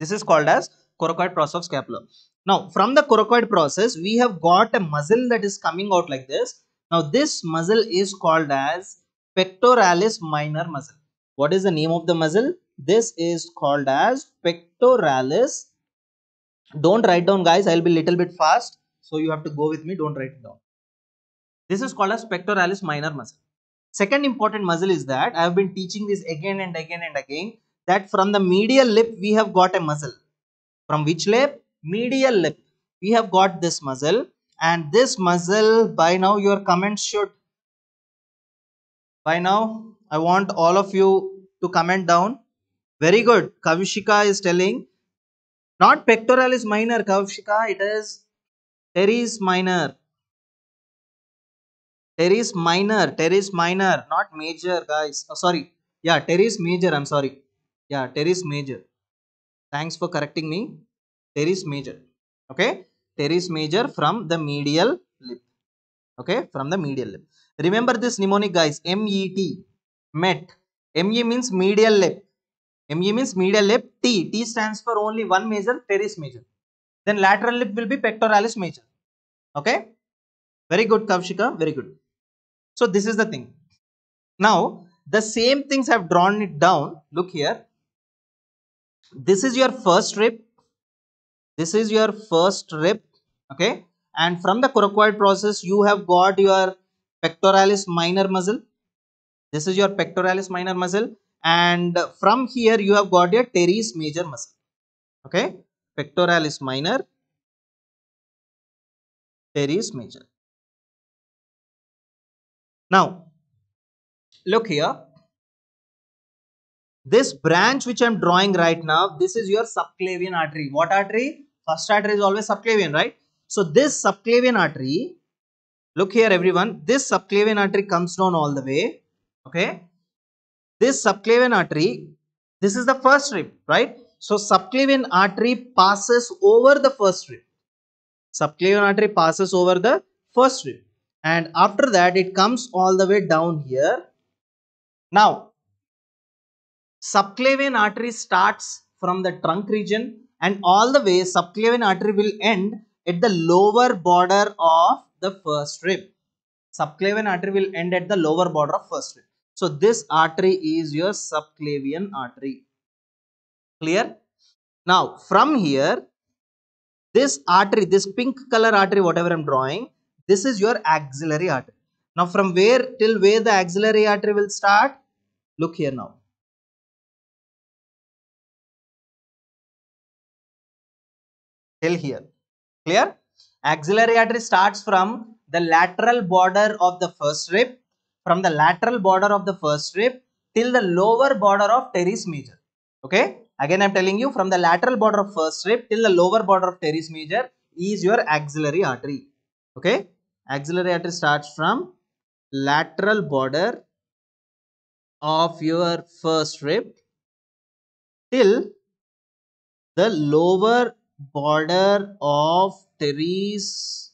[SPEAKER 1] This is called as coracoid process of scapula. Now, from the coracoid process, we have got a muscle that is coming out like this. Now, this muscle is called as pectoralis minor muscle. What is the name of the muscle? This is called as pectoralis. Don't write down guys, I will be little bit fast. So, you have to go with me, don't write it down. This is called as pectoralis minor muscle. Second important muscle is that I have been teaching this again and again and again that from the medial lip we have got a muscle. From which lip? Medial lip. We have got this muscle and this muscle by now your comments should by now I want all of you to comment down. Very good. Kavishika is telling not pectoralis minor Kavishika it is teres minor teres minor teres minor not major guys oh, sorry yeah teres major i'm sorry yeah teres major. Thanks for correcting me. Teres major. Okay? Teres major from the medial lip. Okay? From the medial lip. Remember this mnemonic guys. Met. Met me means medial lip. Me means medial lip. T. T stands for only one major. Teres major. Then lateral lip will be pectoralis major. Okay? Very good kavshika. Very good. So this is the thing. Now the same things have drawn it down. Look here. This is your first rib. This is your first rib. Okay. And from the coracoid process, you have got your pectoralis minor muscle. This is your pectoralis minor muscle. And from here, you have got your teres major muscle. Okay. Pectoralis minor, teres major. Now, look here. This branch which I am drawing right now, this is your subclavian artery. What artery? First artery is always subclavian, right? So this subclavian artery, look here everyone, this subclavian artery comes down all the way. Okay. This subclavian artery, this is the first rib, right? So subclavian artery passes over the first rib. Subclavian artery passes over the first rib. And after that, it comes all the way down here. Now, subclavian artery starts from the trunk region and all the way subclavian artery will end at the lower border of the first rib. Subclavian artery will end at the lower border of first rib. So this artery is your subclavian artery. Clear? Now from here, this artery, this pink color artery, whatever I'm drawing, this is your axillary artery. Now from where till where the axillary artery will start? Look here now. Till here. Clear? Axillary artery starts from the lateral border of the first rib, from the lateral border of the first rib till the lower border of teres major. Okay? Again, I'm telling you from the lateral border of first rib till the lower border of teres major is your axillary artery. Okay? Axillary artery starts from lateral border of your first rib till the lower border of teres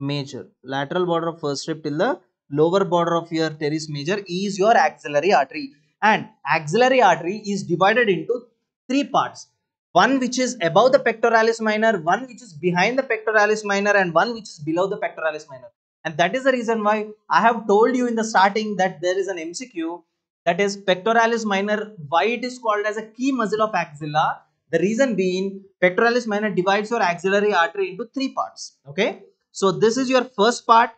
[SPEAKER 1] major. Lateral border of first rib till the lower border of your teres major is your axillary artery. And axillary artery is divided into three parts. One which is above the pectoralis minor one which is behind the pectoralis minor and one which is below the pectoralis minor. And that is the reason why i have told you in the starting that there is an mcq that is pectoralis minor why it is called as a key muscle of axilla the reason being pectoralis minor divides your axillary artery into three parts. Okay. So this is your first part.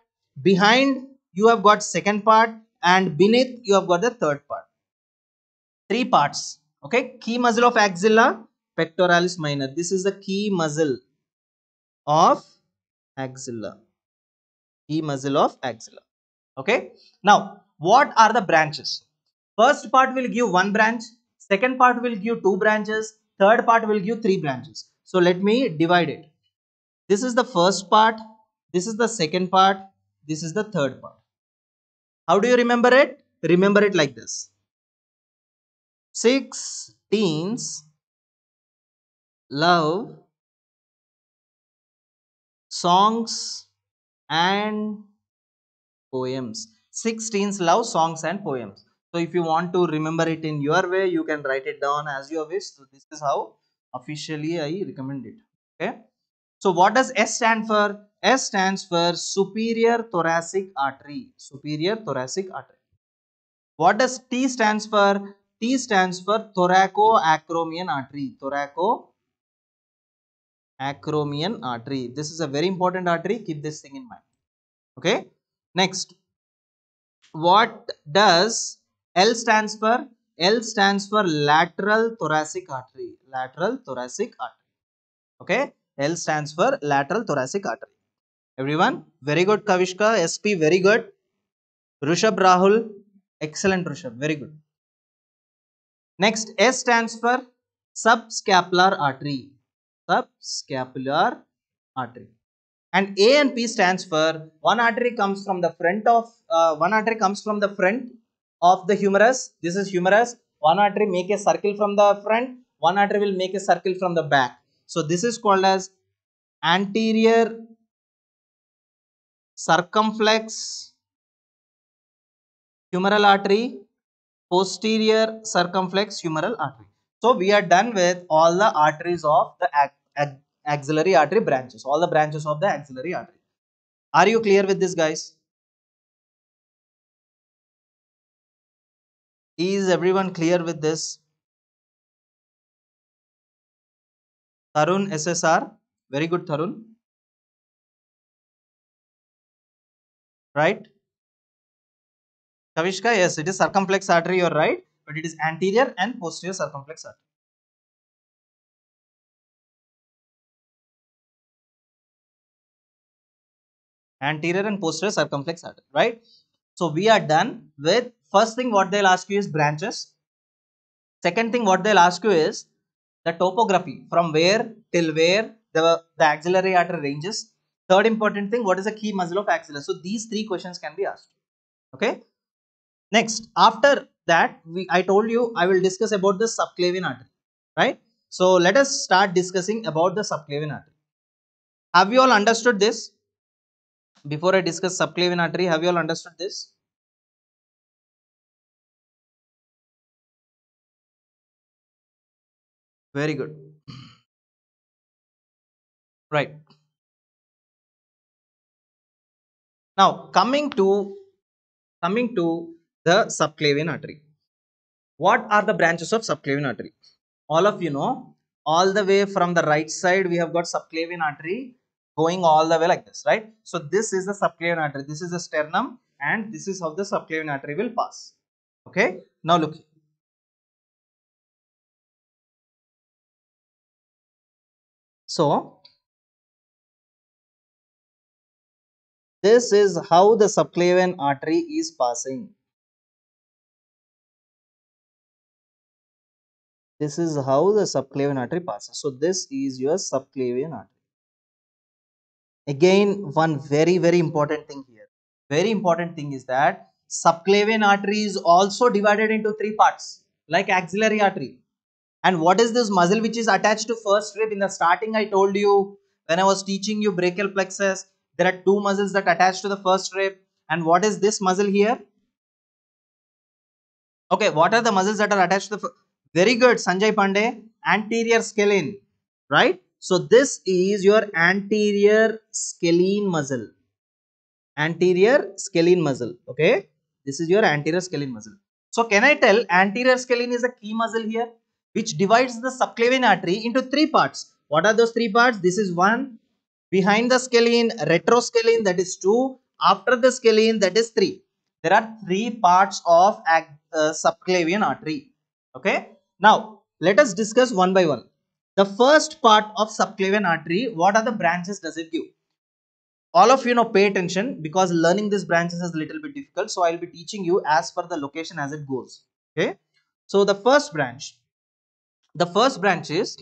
[SPEAKER 1] Behind you have got second part and beneath you have got the third part. Three parts. Okay. Key muscle of axilla, pectoralis minor. This is the key muscle of axilla. Key muscle of axilla. Okay. Now, what are the branches? First part will give one branch. Second part will give two branches third part will give three branches. So let me divide it. This is the first part. This is the second part. This is the third part. How do you remember it? Remember it like this. Six teens love songs and poems. Six teens love songs and poems. So if you want to remember it in your way, you can write it down as you wish. So this is how officially I recommend it. Okay. So what does S stand for? S stands for superior thoracic artery. Superior thoracic artery. What does T stands for? T stands for thoracoacromial artery. Thoracoacromial artery. This is a very important artery. Keep this thing in mind. Okay. Next. What does L stands for L stands for lateral thoracic artery. Lateral thoracic artery. Okay. L stands for lateral thoracic artery. Everyone, very good Kavishka, SP, very good. Rushabh Rahul, excellent Rushabh, very good. Next, S stands for subscapular artery. Subscapular artery. And A and P stands for one artery comes from the front of uh, one artery comes from the front of the humerus. This is humerus. One artery make a circle from the front. One artery will make a circle from the back. So this is called as anterior circumflex humeral artery, posterior circumflex humeral artery. So we are done with all the arteries of the axillary artery branches, all the branches of the axillary artery. Are you clear with this guys? Is everyone clear with this? Tarun SSR, very good Tarun. Right? Kavishka, yes, it is circumflex artery, you're right, but it is anterior and posterior circumflex artery. Anterior and posterior circumflex artery, right? So we are done with first thing what they'll ask you is branches. Second thing what they'll ask you is the topography from where till where the, the axillary artery ranges. Third important thing, what is the key muscle of axilla? So these three questions can be asked. Okay. Next, after that, we I told you I will discuss about the subclavian artery, right? So let us start discussing about the subclavian artery. Have you all understood this? Before I discuss subclavian artery, have you all understood this? Very good. Right. Now coming to coming to the subclavian artery. What are the branches of subclavian artery? All of you know, all the way from the right side we have got subclavian artery going all the way like this, right? So this is the subclavian artery. This is the sternum and this is how the subclavian artery will pass. Okay. Now look. So this is how the subclavian artery is passing. This is how the subclavian artery passes. So this is your subclavian artery. Again, one very very important thing here. Very important thing is that subclavian artery is also divided into three parts like axillary artery. And what is this muscle which is attached to first rib? In the starting, I told you when I was teaching you brachial plexus, there are two muscles that attach to the first rib. And what is this muscle here? Okay, what are the muscles that are attached to the very good Sanjay Pandey. Anterior scalene right? So this is your anterior scalene muscle. Anterior scalene muscle okay? This is your anterior scalene muscle. So can I tell anterior scalene is a key muscle here which divides the subclavian artery into three parts what are those three parts this is one behind the scalene retroscalene that is two after the scalene that is three there are three parts of uh, subclavian artery okay now, let us discuss one by one. The first part of subclavian artery, what are the branches does it give? All of you know pay attention because learning these branches is a little bit difficult. So, I will be teaching you as per the location as it goes. Okay. So, the first branch, the first branch is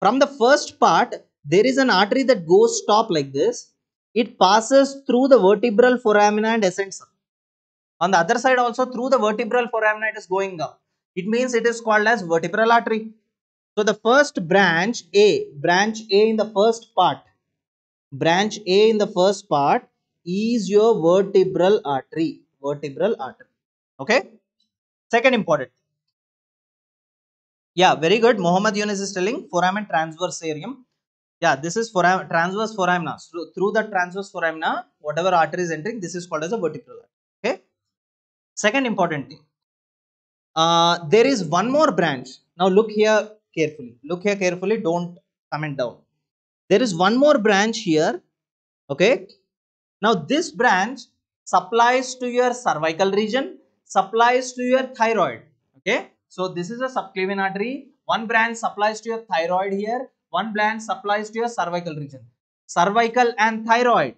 [SPEAKER 1] from the first part, there is an artery that goes stop like this. It passes through the vertebral foramina and ascends. On the other side also through the vertebral foramina it is going up it means it is called as vertebral artery. So the first branch A, branch A in the first part, branch A in the first part is your vertebral artery, vertebral artery. Okay. Second important. Yeah, very good. Mohammed Yunus is telling foramen transversarium. Yeah, this is foramen, transverse foramina. So, through the transverse foramina, whatever artery is entering, this is called as a vertebral artery. Okay. Second important thing uh, there is one more branch. Now look here carefully. Look here carefully. Don't comment down. There is one more branch here. Okay. Now this branch supplies to your cervical region, supplies to your thyroid. Okay. So this is a subclavian artery. One branch supplies to your thyroid here. One branch supplies to your cervical region. Cervical and thyroid.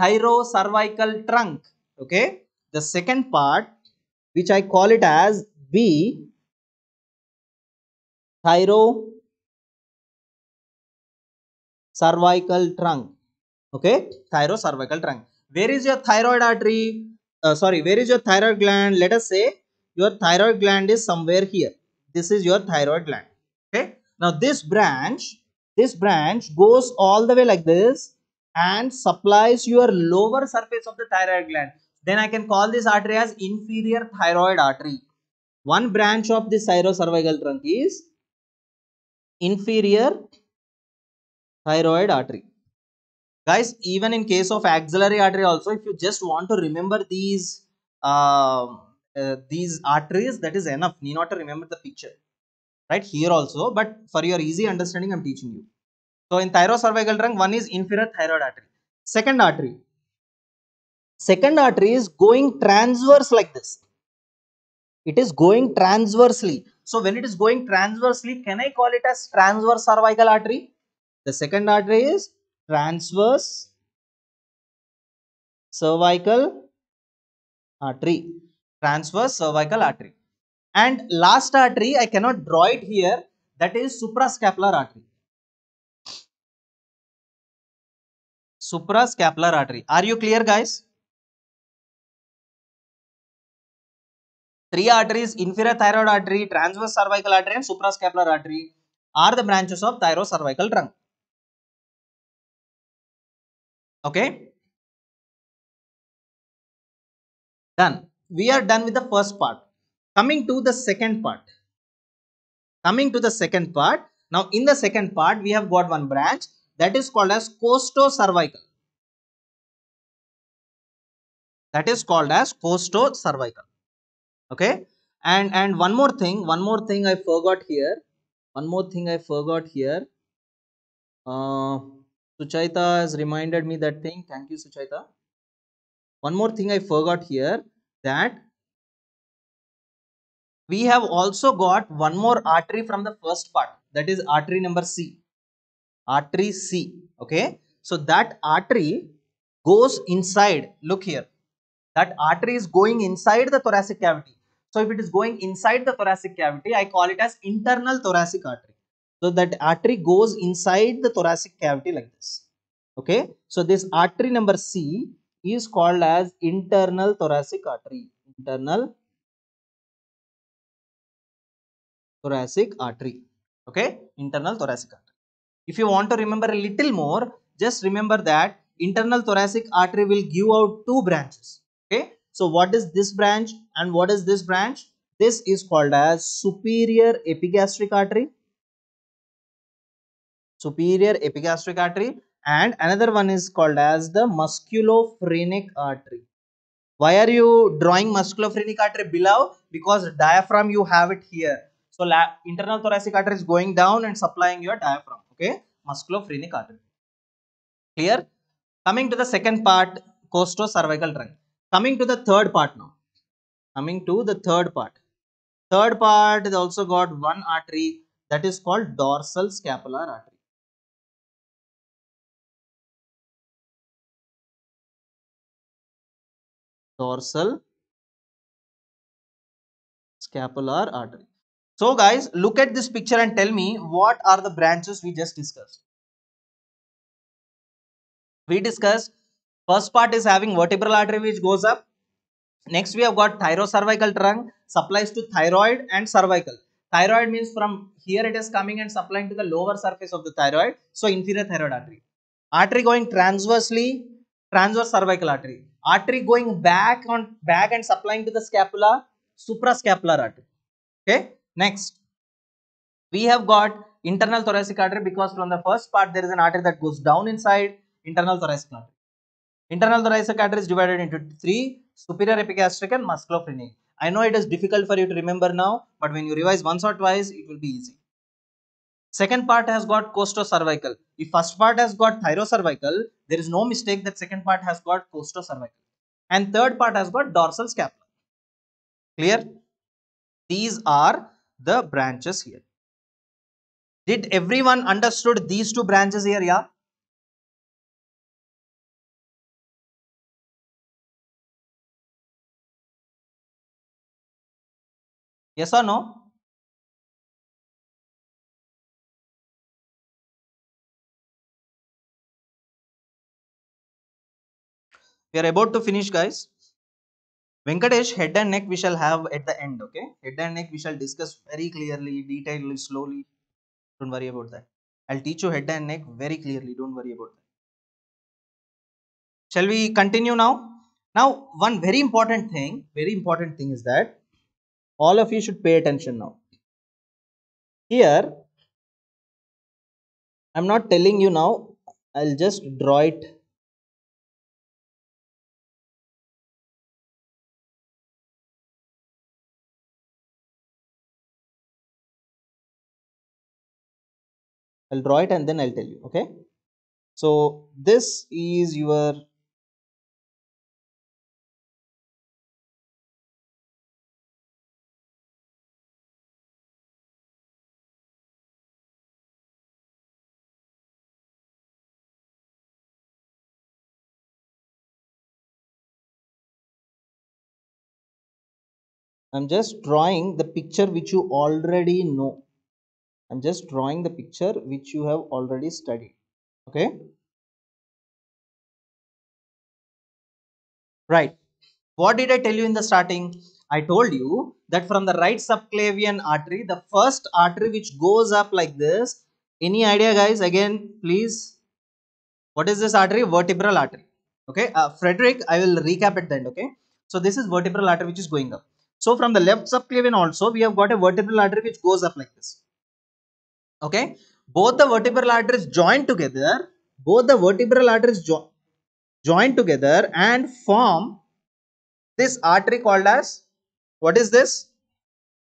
[SPEAKER 1] Thyrocervical trunk. Okay. The second part which I call it as B thyro cervical trunk okay thyro cervical trunk where is your thyroid artery uh, sorry where is your thyroid gland let us say your thyroid gland is somewhere here. This is your thyroid gland. Okay? Now this branch this branch goes all the way like this and supplies your lower surface of the thyroid gland. Then i can call this artery as inferior thyroid artery. One branch of the thyrocervical trunk is inferior thyroid artery. Guys, even in case of axillary artery also, if you just want to remember these uh, uh, these arteries, that is enough. Need not to remember the picture. Right here also, but for your easy understanding, I'm teaching you. So in thyrocervical trunk, one is inferior thyroid artery. Second artery. Second artery is going transverse like this it is going transversely. So when it is going transversely, can I call it as transverse cervical artery? The second artery is transverse cervical artery. Transverse cervical artery. And last artery, I cannot draw it here. That is suprascapular artery. suprascapular artery. Are you clear guys? Three arteries, inferior thyroid artery, transverse cervical artery and suprascapular artery are the branches of thyrocervical trunk. Okay. Done. We are done with the first part. Coming to the second part. Coming to the second part. Now in the second part we have got one branch that is called as costocervical. That is called as costocervical okay and and one more thing one more thing i forgot here one more thing i forgot here uh suchaita has reminded me that thing thank you suchaita one more thing i forgot here that we have also got one more artery from the first part that is artery number c artery c okay so that artery goes inside look here that artery is going inside the thoracic cavity so if it is going inside the thoracic cavity, I call it as internal thoracic artery. So that artery goes inside the thoracic cavity like this. Okay. So this artery number C is called as internal thoracic artery. Internal thoracic artery. Okay. Internal thoracic artery. If you want to remember a little more, just remember that internal thoracic artery will give out two branches. Okay. So what is this branch and what is this branch? This is called as superior epigastric artery. Superior epigastric artery and another one is called as the musculophrenic artery. Why are you drawing musculophrenic artery below? Because diaphragm you have it here. So internal thoracic artery is going down and supplying your diaphragm. Okay, musculophrenic artery. Clear? Coming to the second part, costocervical trunk coming to the third part now coming to the third part third part is also got one artery that is called dorsal scapular artery dorsal scapular artery so guys look at this picture and tell me what are the branches we just discussed we discussed First part is having vertebral artery which goes up. Next we have got thyrocervical trunk supplies to thyroid and cervical. Thyroid means from here it is coming and supplying to the lower surface of the thyroid. So inferior thyroid artery. Artery going transversely, transverse cervical artery. Artery going back on back and supplying to the scapula, suprascapular artery. Okay. Next, we have got internal thoracic artery because from the first part there is an artery that goes down inside internal thoracic artery. Internal thoracic artery is divided into three, superior epigastric and musculophrenic. I know it is difficult for you to remember now, but when you revise once or twice, it will be easy. Second part has got costocervical. If first part has got thyrocervical, there is no mistake that second part has got costocervical. And third part has got dorsal scapula. Clear? These are the branches here. Did everyone understood these two branches here? Yeah. Yes or no? We are about to finish guys. Venkatesh, head and neck we shall have at the end, okay? Head and neck we shall discuss very clearly, detailedly, slowly. Don't worry about that. I'll teach you head and neck very clearly. Don't worry about that. Shall we continue now? Now, one very important thing, very important thing is that all of you should pay attention now here i'm not telling you now i'll just draw it I'll draw it and then I'll tell you okay so this is your I'm just drawing the picture which you already know. I'm just drawing the picture which you have already studied. Okay. Right. What did I tell you in the starting? I told you that from the right subclavian artery, the first artery which goes up like this. Any idea, guys? Again, please. What is this artery? Vertebral artery. Okay. Uh, Frederick, I will recap at the end. Okay. So this is vertebral artery which is going up. So from the left subclavian also, we have got a vertebral artery which goes up like this. Okay. Both the vertebral arteries join together. Both the vertebral arteries jo join together and form this artery called as what is this?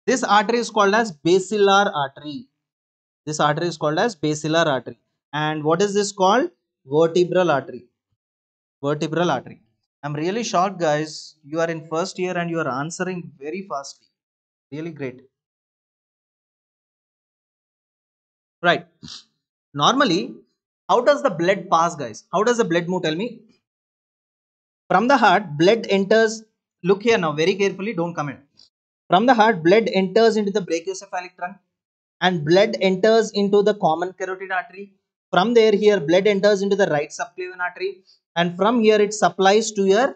[SPEAKER 1] This artery is called as basilar artery. This artery is called as basilar artery. And what is this called? Vertebral artery. Vertebral artery. I'm really shocked, guys. You are in first year and you are answering very fastly. Really great. Right. Normally, how does the blood pass, guys? How does the blood move? Tell me. From the heart, blood enters. Look here now, very carefully. Don't comment. From the heart, blood enters into the brachiocephalic trunk, and blood enters into the common carotid artery. From there, here, blood enters into the right subclavian artery, and from here, it supplies to your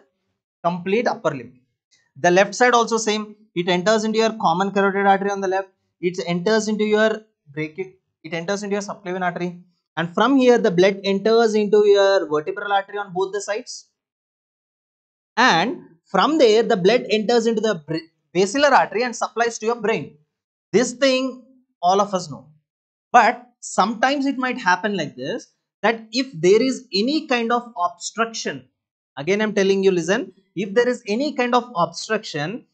[SPEAKER 1] complete upper limb. The left side also same. It enters into your common carotid artery on the left. It enters into your brachio. It enters into your subclavian artery, and from here, the blood enters into your vertebral artery on both the sides. And from there the blood enters into the basilar artery and supplies to your brain. This thing all of us know. But sometimes it might happen like this that if there is any kind of obstruction again i'm telling you listen if there is any kind of obstruction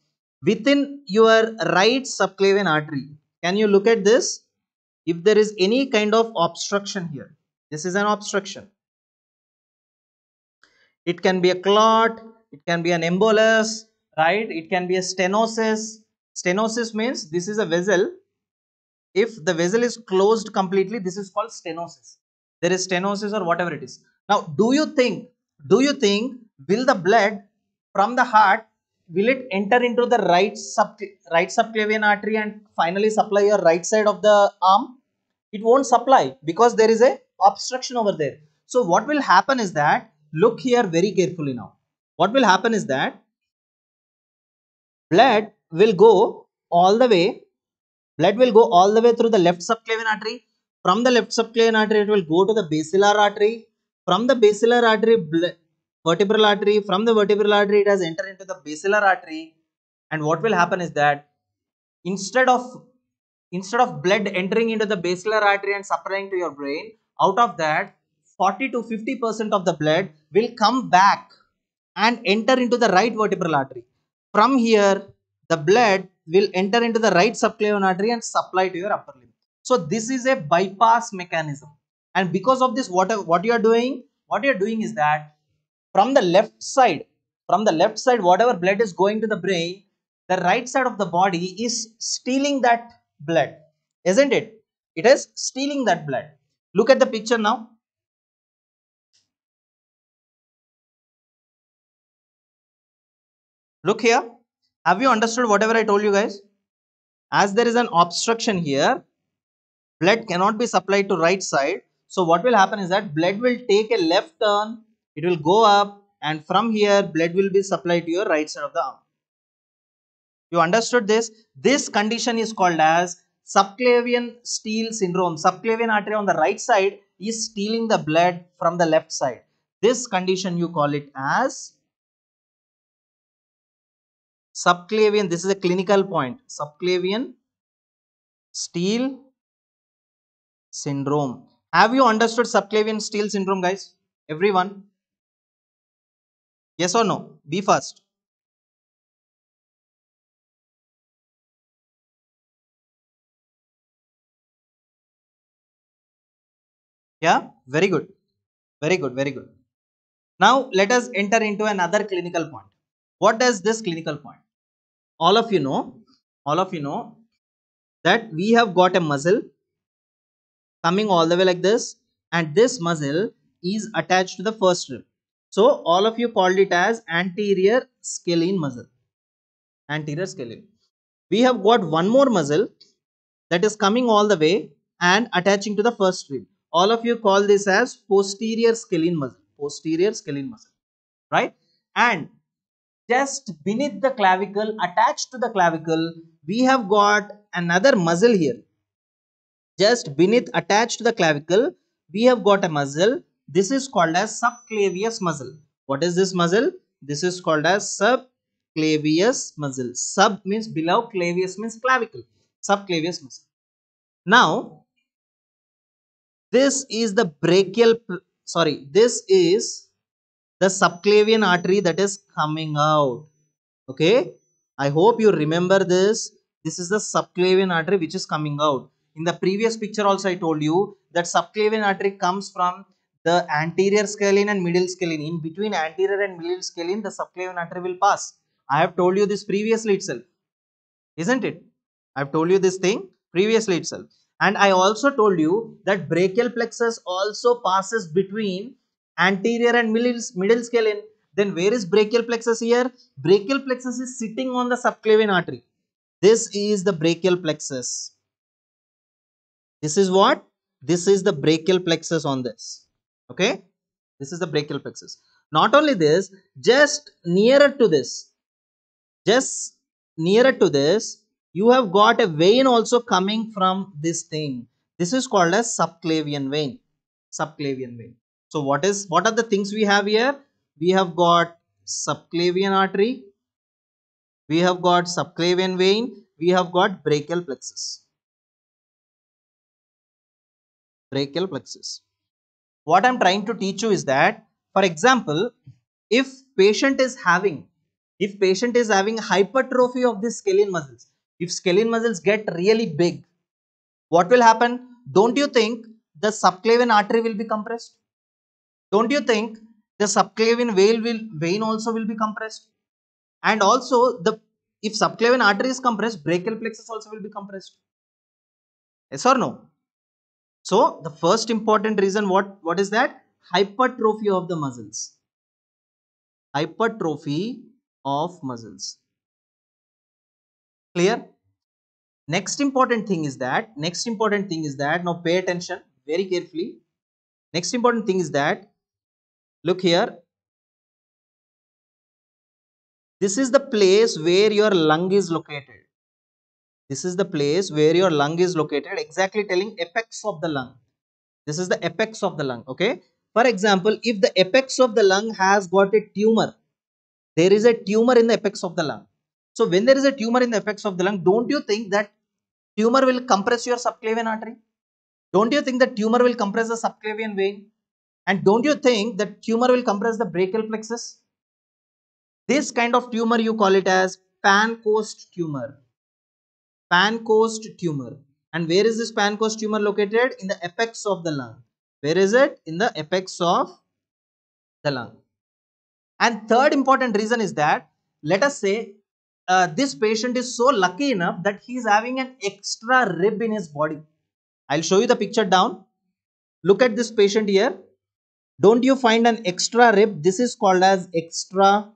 [SPEAKER 1] within your right subclavian artery can you look at this if there is any kind of obstruction here this is an obstruction. It can be a clot it can be an embolus right? It can be a stenosis. Stenosis means this is a vessel. If the vessel is closed completely this is called stenosis. There is stenosis or whatever it is. Now do you think do you think will the blood from the heart will it enter into the right sub right subclavian artery and finally supply your right side of the arm it won't supply because there is a obstruction over there. So what will happen is that look here very carefully now. What will happen is that blood will go all the way blood will go all the way through the left subclavian artery. From the left subclavian artery it will go to the basilar artery. From the basilar artery vertebral artery from the vertebral artery it has entered into the basilar artery. And what will happen is that instead of instead of blood entering into the basilar artery and supplying to your brain out of that 40 to 50 percent of the blood will come back and enter into the right vertebral artery. From here, the blood will enter into the right subclavian artery and supply to your upper limb. So this is a bypass mechanism. And because of this, what, what you are doing, what you are doing is that from the left side, from the left side, whatever blood is going to the brain, the right side of the body is stealing that blood, isn't it? It is stealing that blood. Look at the picture now. Look here. Have you understood whatever I told you guys? As there is an obstruction here, blood cannot be supplied to right side. So what will happen is that blood will take a left turn. It will go up and from here blood will be supplied to your right side of the arm. You understood this? This condition is called as subclavian steal syndrome. Subclavian artery on the right side is stealing the blood from the left side. This condition you call it as subclavian. This is a clinical point. Subclavian steal syndrome. Have you understood subclavian steal syndrome guys? Everyone? Yes or no? Be fast yeah? Very good. Very good very good. Now let us enter into another clinical point. What does this clinical point? All of you know all of you know that we have got a muscle coming all the way like this and this muscle is attached to the first rib. So all of you called it as anterior scalene muscle. Anterior scalene. We have got one more muscle that is coming all the way and attaching to the first rib all of you call this as posterior scalene muscle posterior scalene muscle right? And just beneath the clavicle attached to the clavicle we have got another muscle here. Just beneath attached to the clavicle we have got a muscle. This is called as subclavius muscle. What is this muscle? This is called as subclavius muscle. Sub means below clavius means clavicle. Subclavius muscle. Now this is the brachial sorry this is the subclavian artery that is coming out. Okay? I hope you remember this. This is the subclavian artery which is coming out. In the previous picture also i told you that subclavian artery comes from the anterior scalene and middle scalene. In between anterior and middle scalene the subclavian artery will pass. I have told you this previously itself. Isn't it? I have told you this thing previously itself and i also told you that brachial plexus also passes between anterior and middle, middle scalene. Then where is brachial plexus here? Brachial plexus is sitting on the subclavian artery. This is the brachial plexus. This is what? This is the brachial plexus on this. Okay? This is the brachial plexus. Not only this just nearer to this just nearer to this you have got a vein also coming from this thing. This is called as subclavian vein. Subclavian vein. So what is what are the things we have here? We have got subclavian artery. We have got subclavian vein. We have got brachial plexus. Brachial plexus. What i'm trying to teach you is that for example if patient is having if patient is having hypertrophy of the scalene muscles if scalene muscles get really big what will happen? Don't you think the subclavian artery will be compressed? Don't you think the subclavian vein will vein also will be compressed? And also the if subclavian artery is compressed brachial plexus also will be compressed. Yes or no? So the first important reason what what is that? Hypertrophy of the muscles. Hypertrophy of muscles clear? Next important thing is that next important thing is that now pay attention very carefully. Next important thing is that look here. This is the place where your lung is located. This is the place where your lung is located exactly telling apex of the lung. This is the apex of the lung okay? For example if the apex of the lung has got a tumor there is a tumor in the apex of the lung so when there is a tumor in the apex of the lung don't you think that tumor will compress your subclavian artery? Don't you think that tumor will compress the subclavian vein? And don't you think that tumor will compress the brachial plexus? This kind of tumor you call it as Pancoast tumor. Pancoast tumor. And where is this Pancoast tumor located? In the apex of the lung. Where is it? In the apex of the lung. And third important reason is that let us say uh, this patient is so lucky enough that he is having an extra rib in his body. I'll show you the picture down. Look at this patient here. Don't you find an extra rib? This is called as extra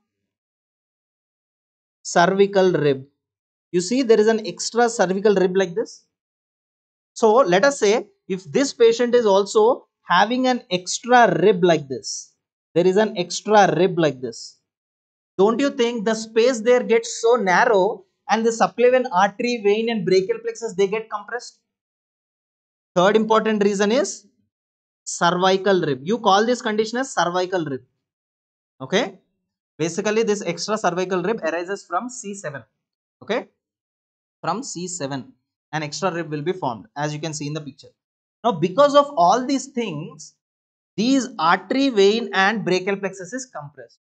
[SPEAKER 1] cervical rib. You see there is an extra cervical rib like this. So let us say if this patient is also having an extra rib like this there is an extra rib like this don't you think the space there gets so narrow and the subclavian artery vein and brachial plexus they get compressed? Third important reason is cervical rib. You call this condition as cervical rib. Okay? Basically this extra cervical rib arises from c7 okay? From c7 an extra rib will be formed as you can see in the picture. Now because of all these things these artery vein and brachial plexus is compressed.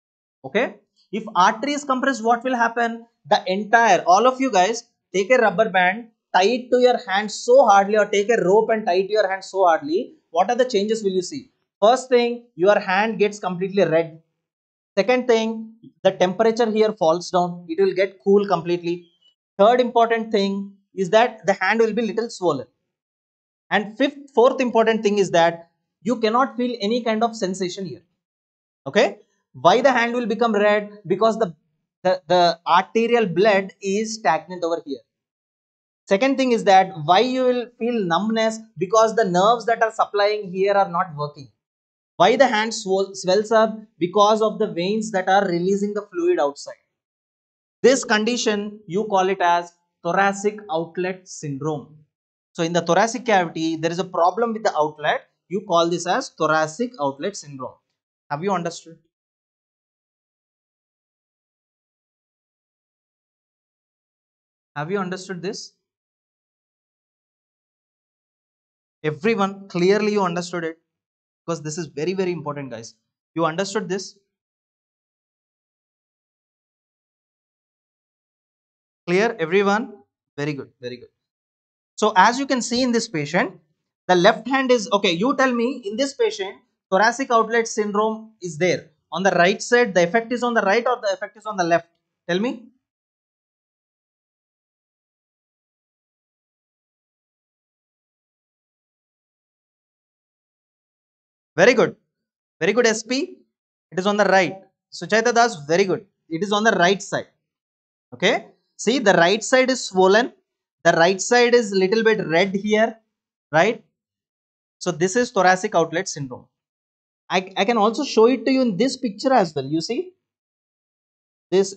[SPEAKER 1] Okay if artery is compressed what will happen? The entire all of you guys take a rubber band tie it to your hand so hardly or take a rope and tie it to your hand so hardly what are the changes will you see? First thing your hand gets completely red. Second thing the temperature here falls down. It will get cool completely. Third important thing is that the hand will be little swollen. And fifth fourth important thing is that you cannot feel any kind of sensation here. Okay why the hand will become red because the the, the arterial blood is stagnant over here second thing is that why you will feel numbness because the nerves that are supplying here are not working why the hand swells up because of the veins that are releasing the fluid outside This condition you call it as thoracic outlet syndrome. So in the thoracic cavity, there is a problem with the outlet. You call this as thoracic outlet syndrome. Have you understood? Have you understood this? Everyone, clearly you understood it because this is very, very important, guys. You understood this? Clear, everyone? Very good, very good. So, as you can see in this patient, the left hand is okay. You tell me in this patient, thoracic outlet syndrome is there. On the right side, the effect is on the right or the effect is on the left? Tell me. Very good. Very good, SP. It is on the right. Suchaita Das, very good. It is on the right side. Okay. See, the right side is swollen. The right side is a little bit red here, right? So this is thoracic outlet syndrome. I, I can also show it to you in this picture as well. You see this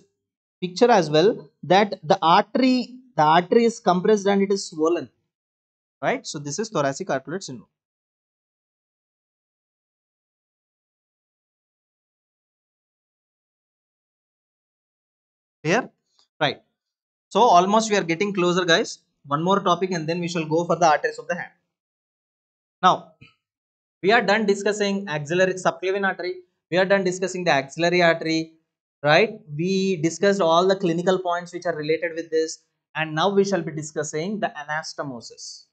[SPEAKER 1] picture as well that the artery, the artery is compressed and it is swollen, right? So this is thoracic outlet syndrome. Here, right? So almost we are getting closer, guys. One more topic and then we shall go for the arteries of the hand. Now, we are done discussing axillary subclavian artery. We are done discussing the axillary artery, right? We discussed all the clinical points which are related with this. And now we shall be discussing the anastomosis.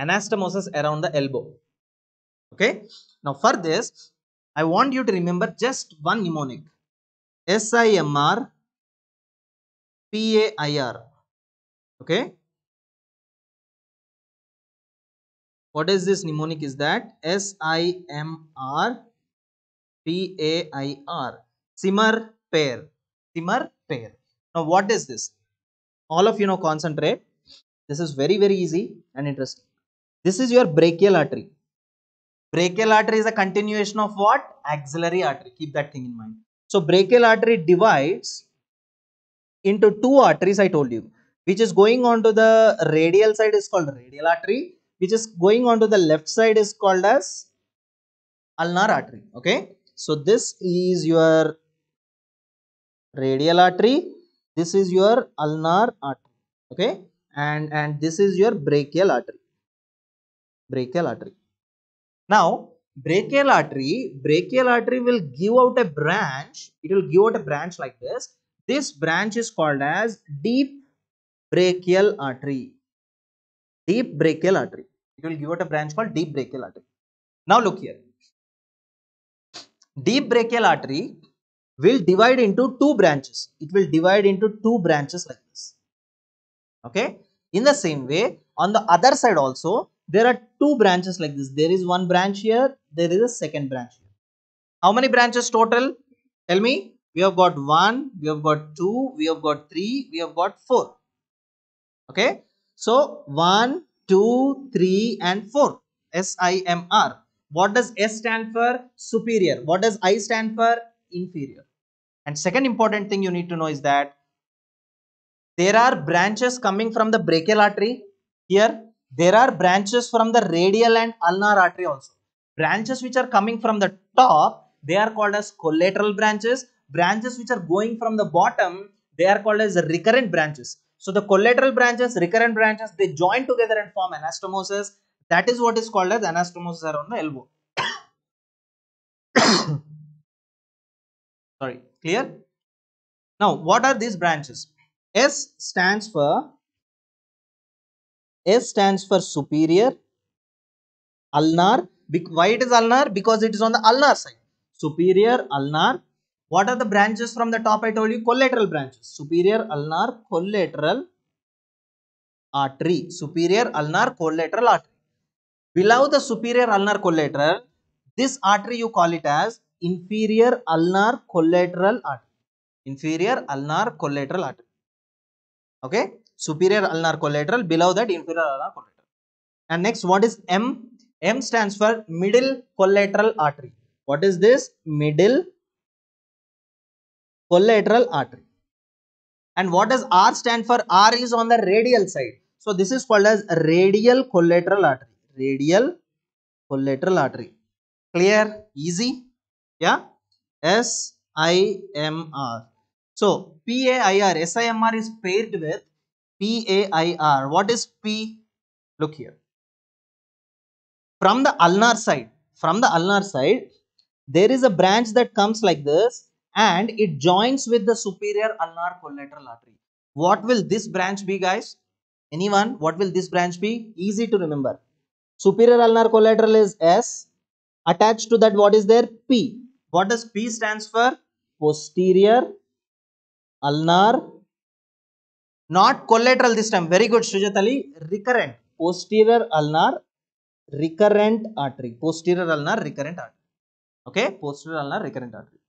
[SPEAKER 1] Anastomosis around the elbow. Okay. Now for this, I want you to remember just one mnemonic. SIMR PAIR. Okay. What is this mnemonic is that SIMR PAIR. Simmer pair. Simmer pair. Now what is this? All of you know concentrate. This is very very easy and interesting. This is your brachial artery. Brachial artery is a continuation of what? Axillary artery. Keep that thing in mind. So brachial artery divides into two arteries I told you which is going on to the radial side is called radial artery which is going on to the left side is called as ulnar artery okay? So this is your radial artery this is your ulnar artery okay? And and this is your brachial artery brachial artery. Now brachial artery brachial artery will give out a branch it will give out a branch like this this branch is called as deep brachial artery. Deep brachial artery. It will give out a branch called deep brachial artery. Now look here. Deep brachial artery will divide into two branches. It will divide into two branches like this. Okay. In the same way, on the other side also, there are two branches like this. There is one branch here. There is a second branch here. How many branches total? Tell me we have got 1, we have got 2, we have got 3, we have got 4. Okay. So 1, 2, 3 and 4. S-I-M-R. What does S stand for? Superior. What does I stand for? Inferior. And second important thing you need to know is that there are branches coming from the brachial artery. Here, there are branches from the radial and ulnar artery also. Branches which are coming from the top, they are called as collateral branches branches which are going from the bottom, they are called as recurrent branches. So the collateral branches, recurrent branches, they join together and form anastomosis. That is what is called as anastomosis around the elbow. <coughs> Sorry, clear? Now, what are these branches? S stands for S stands for superior, ulnar. Why it is ulnar? Because it is on the ulnar side. Superior, ulnar, what are the branches from the top? I told you collateral branches. Superior ulnar collateral artery. Superior ulnar collateral artery. Below the superior ulnar collateral, this artery you call it as inferior ulnar collateral artery. Inferior ulnar collateral artery. Okay. Superior ulnar collateral. Below that inferior ulnar collateral. And next, what is M? M stands for middle collateral artery. What is this? Middle collateral artery. And what does R stand for? R is on the radial side. So this is called as radial collateral artery. Radial collateral artery. Clear? Easy? Yeah? S-I-M-R. So P-A-I-R. S-I-M-R is paired with PAIR. What is P? Look here. From the ulnar side, from the ulnar side, there is a branch that comes like this and it joins with the superior ulnar collateral artery. What will this branch be guys? Anyone? What will this branch be? Easy to remember. Superior ulnar collateral is S. Attached to that what is there? P. What does P stands for? Posterior ulnar not collateral this time very good Sujat Ali recurrent posterior ulnar recurrent artery posterior ulnar recurrent artery okay posterior ulnar recurrent artery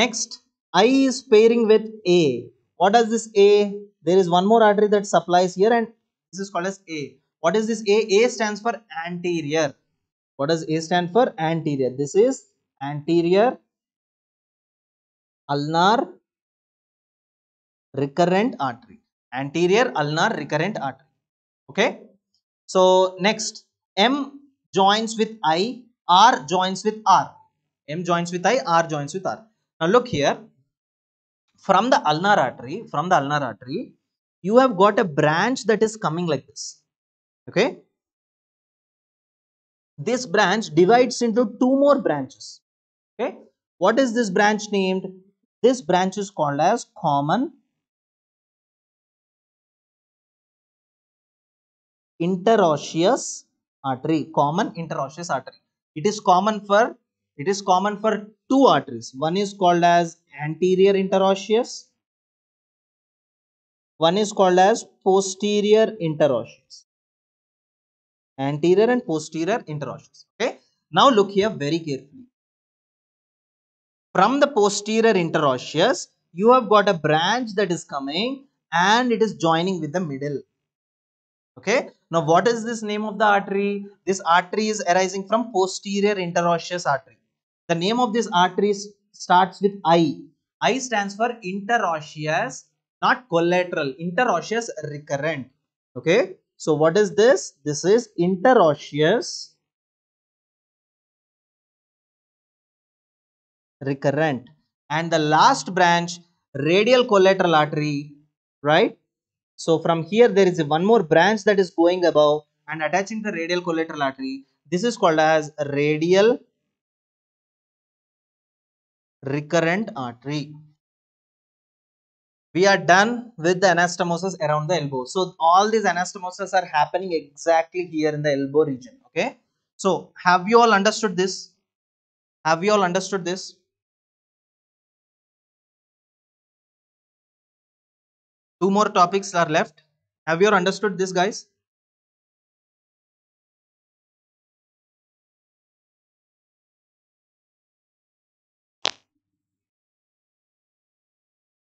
[SPEAKER 1] next I is pairing with A. What does this A? There is one more artery that supplies here and this is called as A. What is this A? A stands for anterior. What does A stand for? Anterior. This is anterior ulnar recurrent artery. Anterior ulnar recurrent artery. Okay? So next m joins with i r joins with r. M joins with i r joins with r now look here. From the ulnar artery from the ulnar artery you have got a branch that is coming like this. Okay? This branch divides into two more branches. Okay? What is this branch named? This branch is called as common interosseous artery. Common interosseous artery. It is common for it is common for two arteries. One is called as anterior interosseous. One is called as posterior interosseous. Anterior and posterior interosseous. Okay? Now look here very carefully. From the posterior interosseous you have got a branch that is coming and it is joining with the middle. Okay? Now what is this name of the artery? This artery is arising from posterior interosseous artery the name of this artery starts with i. I stands for interosseous not collateral interosseous recurrent. Okay? So what is this? This is interosseous recurrent. And the last branch radial collateral artery right? So from here there is one more branch that is going above and attaching the radial collateral artery. This is called as radial recurrent artery we are done with the anastomosis around the elbow. So all these anastomosis are happening exactly here in the elbow region okay? So have you all understood this? Have you all understood this? Two more topics are left. Have you all understood this guys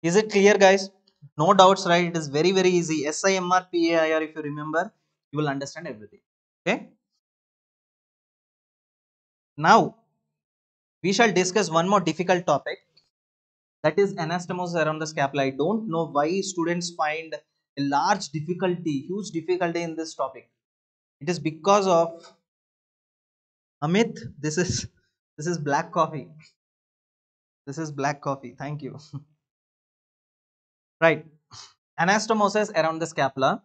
[SPEAKER 1] is it clear guys? No doubts right? It is very very easy. Simr pair if you remember you will understand everything. Okay? Now we shall discuss one more difficult topic. That is anastomosis around the scapula. I don't know why students find a large difficulty huge difficulty in this topic. It is because of amit this is this is black coffee. This is black coffee. Thank you <laughs> right. Anastomosis around the scapula.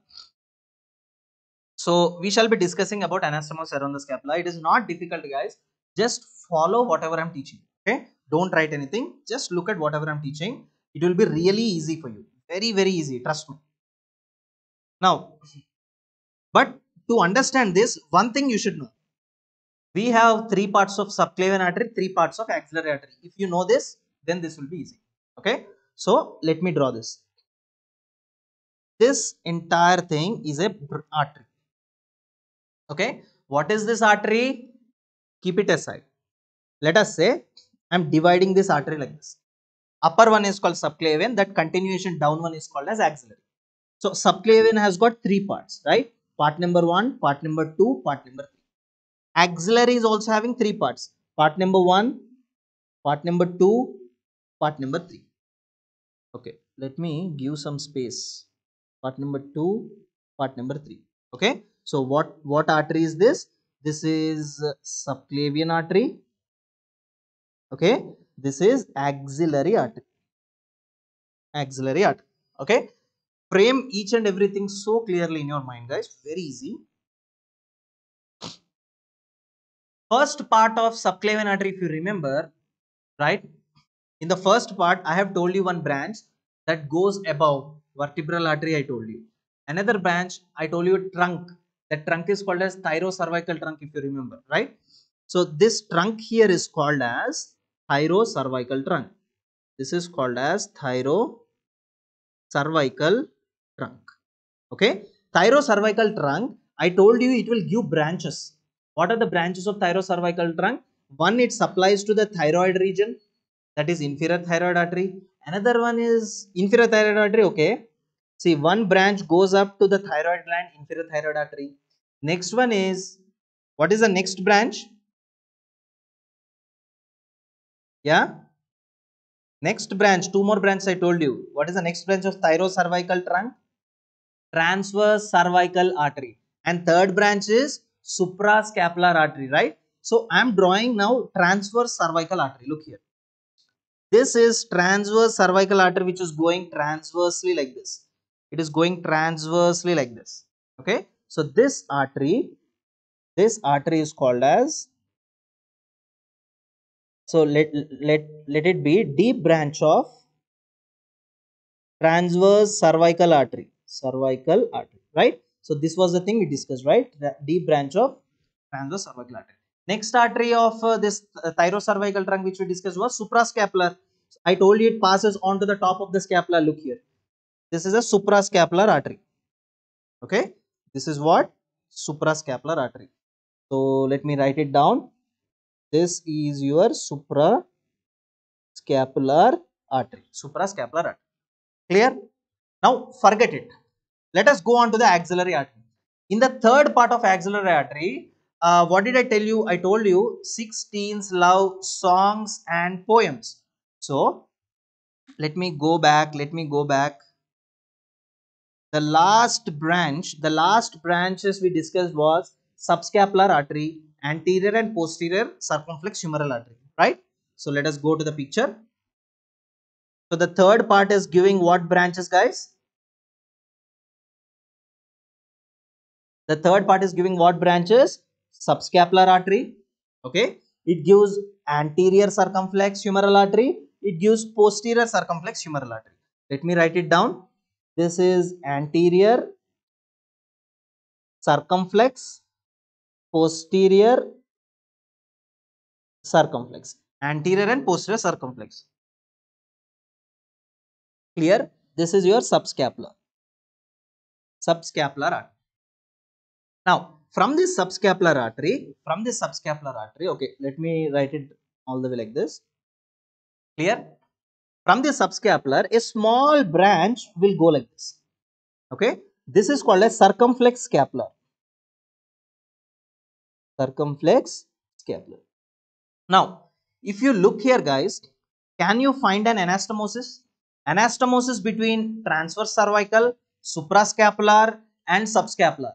[SPEAKER 1] So we shall be discussing about anastomosis around the scapula. It is not difficult guys. Just follow whatever i'm teaching okay? Don't write anything. Just look at whatever i'm teaching. It will be really easy for you. Very very easy. Trust me. Now but to understand this one thing you should know. We have three parts of subclavian artery three parts of axillary artery. If you know this then this will be easy okay? So let me draw this this entire thing is a artery. Okay? What is this artery? Keep it aside. Let us say i'm dividing this artery like this. Upper one is called subclavian that continuation down one is called as axillary. So subclavian has got three parts right? Part number one part number two part number three. Axillary is also having three parts. Part number one part number two part number three. Okay let me give some space part number 2 part number 3 okay? So what what artery is this? This is subclavian artery. Okay? This is axillary artery. Axillary artery. Okay? Frame each and everything so clearly in your mind guys. Very easy. First part of subclavian artery if you remember right? In the first part i have told you one branch that goes above vertebral artery i told you. Another branch i told you trunk. That trunk is called as thyrocervical trunk if you remember right? So this trunk here is called as thyrocervical trunk. This is called as thyrocervical trunk. Okay? Thyrocervical trunk i told you it will give branches. What are the branches of thyrocervical trunk? One it supplies to the thyroid region. That is inferior thyroid artery another one is inferior thyroid artery okay. See one branch goes up to the thyroid gland inferior thyroid artery. Next one is what is the next branch? Yeah? Next branch two more branches i told you. What is the next branch of thyrocervical trunk? Transverse cervical artery. And third branch is suprascapular artery right? So i am drawing now transverse cervical artery. Look here this is transverse cervical artery which is going transversely like this. It is going transversely like this. Okay? So this artery this artery is called as so let let let it be deep branch of transverse cervical artery. Cervical artery right? So this was the thing we discussed right? The deep branch of transverse cervical artery. Next artery of uh, this uh, thyrocervical trunk which we discussed was suprascapular i told you it passes on to the top of the scapula. Look here. This is a suprascapular artery. Okay? This is what? Suprascapular artery. So let me write it down. This is your suprascapular artery. Suprascapular artery. Clear? Now forget it. Let us go on to the axillary artery. In the third part of axillary artery uh, what did i tell you? I told you six teens love songs and poems so let me go back let me go back. The last branch the last branches we discussed was subscapular artery anterior and posterior circumflex humeral artery right? So let us go to the picture. So the third part is giving what branches guys? The third part is giving what branches? Subscapular artery okay? It gives anterior circumflex humeral artery it gives posterior circumflex humeral artery. Let me write it down. This is anterior circumflex posterior circumflex anterior and posterior circumflex. Clear? This is your subscapular subscapular artery. Now from this subscapular artery from this subscapular artery okay let me write it all the way like this clear? From the subscapular a small branch will go like this. Okay? This is called a circumflex scapular circumflex scapular now if you look here guys can you find an anastomosis? Anastomosis between transverse cervical suprascapular and subscapular.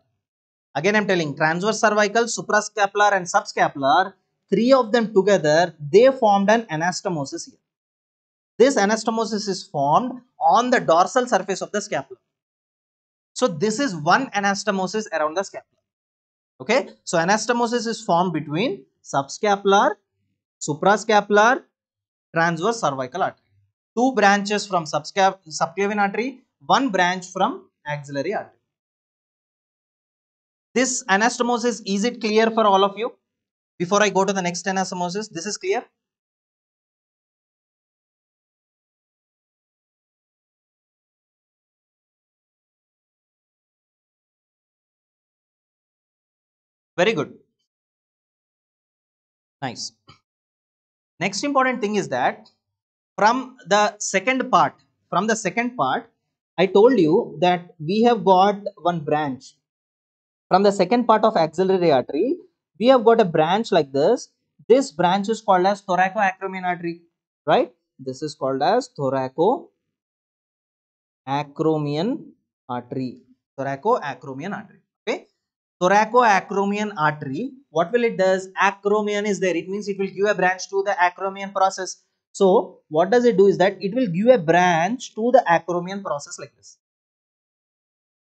[SPEAKER 1] Again i'm telling transverse cervical suprascapular and subscapular three of them together they formed an anastomosis here this anastomosis is formed on the dorsal surface of the scapula. So this is one anastomosis around the scapula. Okay. So anastomosis is formed between subscapular, suprascapular, transverse cervical artery. Two branches from subclavian artery, one branch from axillary artery. This anastomosis, is it clear for all of you? Before I go to the next anastomosis, this is clear? Very good. Nice. Next important thing is that from the second part, from the second part, I told you that we have got one branch. From the second part of axillary artery, we have got a branch like this. This branch is called as thoracoacromial artery, right? This is called as thoracoacromial artery thoracoacromial artery thoracoacromial artery. What will it does? Acromion is there. It means it will give a branch to the acromion process. So what does it do is that it will give a branch to the acromion process like this.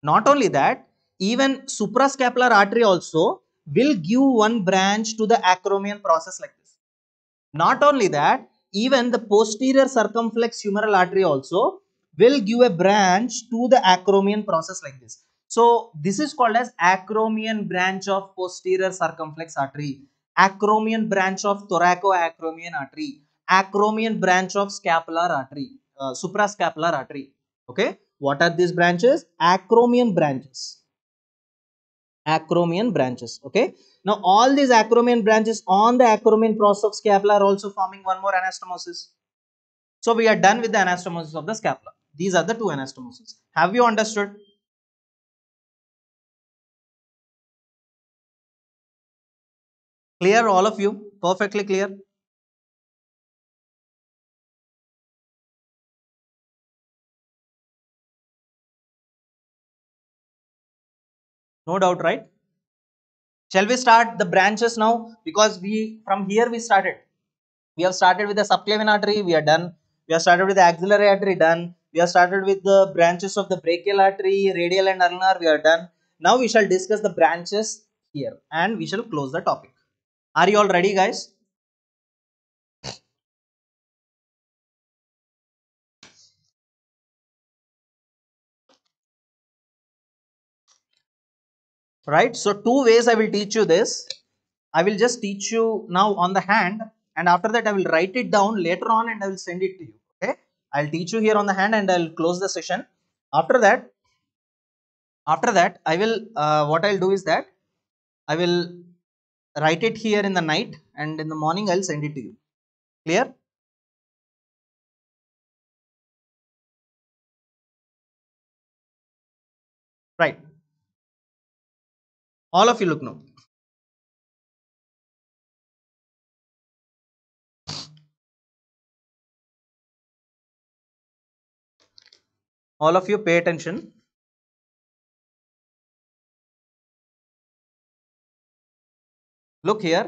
[SPEAKER 1] Not only that even suprascapular artery also will give one branch to the acromion process like this. Not only that even the posterior circumflex humeral artery also will give a branch to the acromion process like this. So this is called as acromion branch of posterior circumflex artery, acromion branch of thoracoacromial artery, acromion branch of scapular artery, uh, suprascapular artery. Okay, what are these branches? Acromion branches. Acromion branches. Okay, now all these acromion branches on the acromion process of scapula are also forming one more anastomosis. So we are done with the anastomosis of the scapula. These are the two anastomoses. Have you understood? Clear all of you? Perfectly clear? No doubt, right? Shall we start the branches now? Because we from here we started. We have started with the subclavian artery, we are done. We have started with the axillary artery, done we have started with the branches of the brachial artery, radial and ulnar, we are done. Now we shall discuss the branches here and we shall close the topic. Are you all ready guys? Right, so two ways I will teach you this. I will just teach you now on the hand and after that I will write it down later on and I will send it to you. Okay, I'll teach you here on the hand and I'll close the session. After that, after that, I will, uh, what I'll do is that I will write it here in the night and in the morning I'll send it to you. Clear? Right. All of you look now. all of you pay attention look here.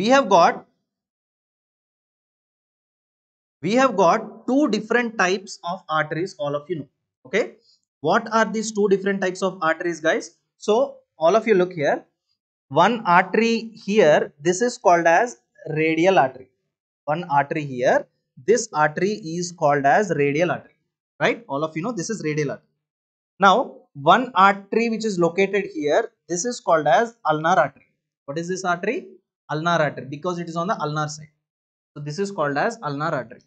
[SPEAKER 1] We have got we have got two different types of arteries all of you know. Okay? What are these two different types of arteries guys? So all of you look here. One artery here this is called as radial artery. One artery here this artery is called as radial artery right? All of you know this is radial artery. Now one artery which is located here this is called as ulnar artery. What is this artery? Ulnar artery because it is on the ulnar side. So this is called as ulnar artery.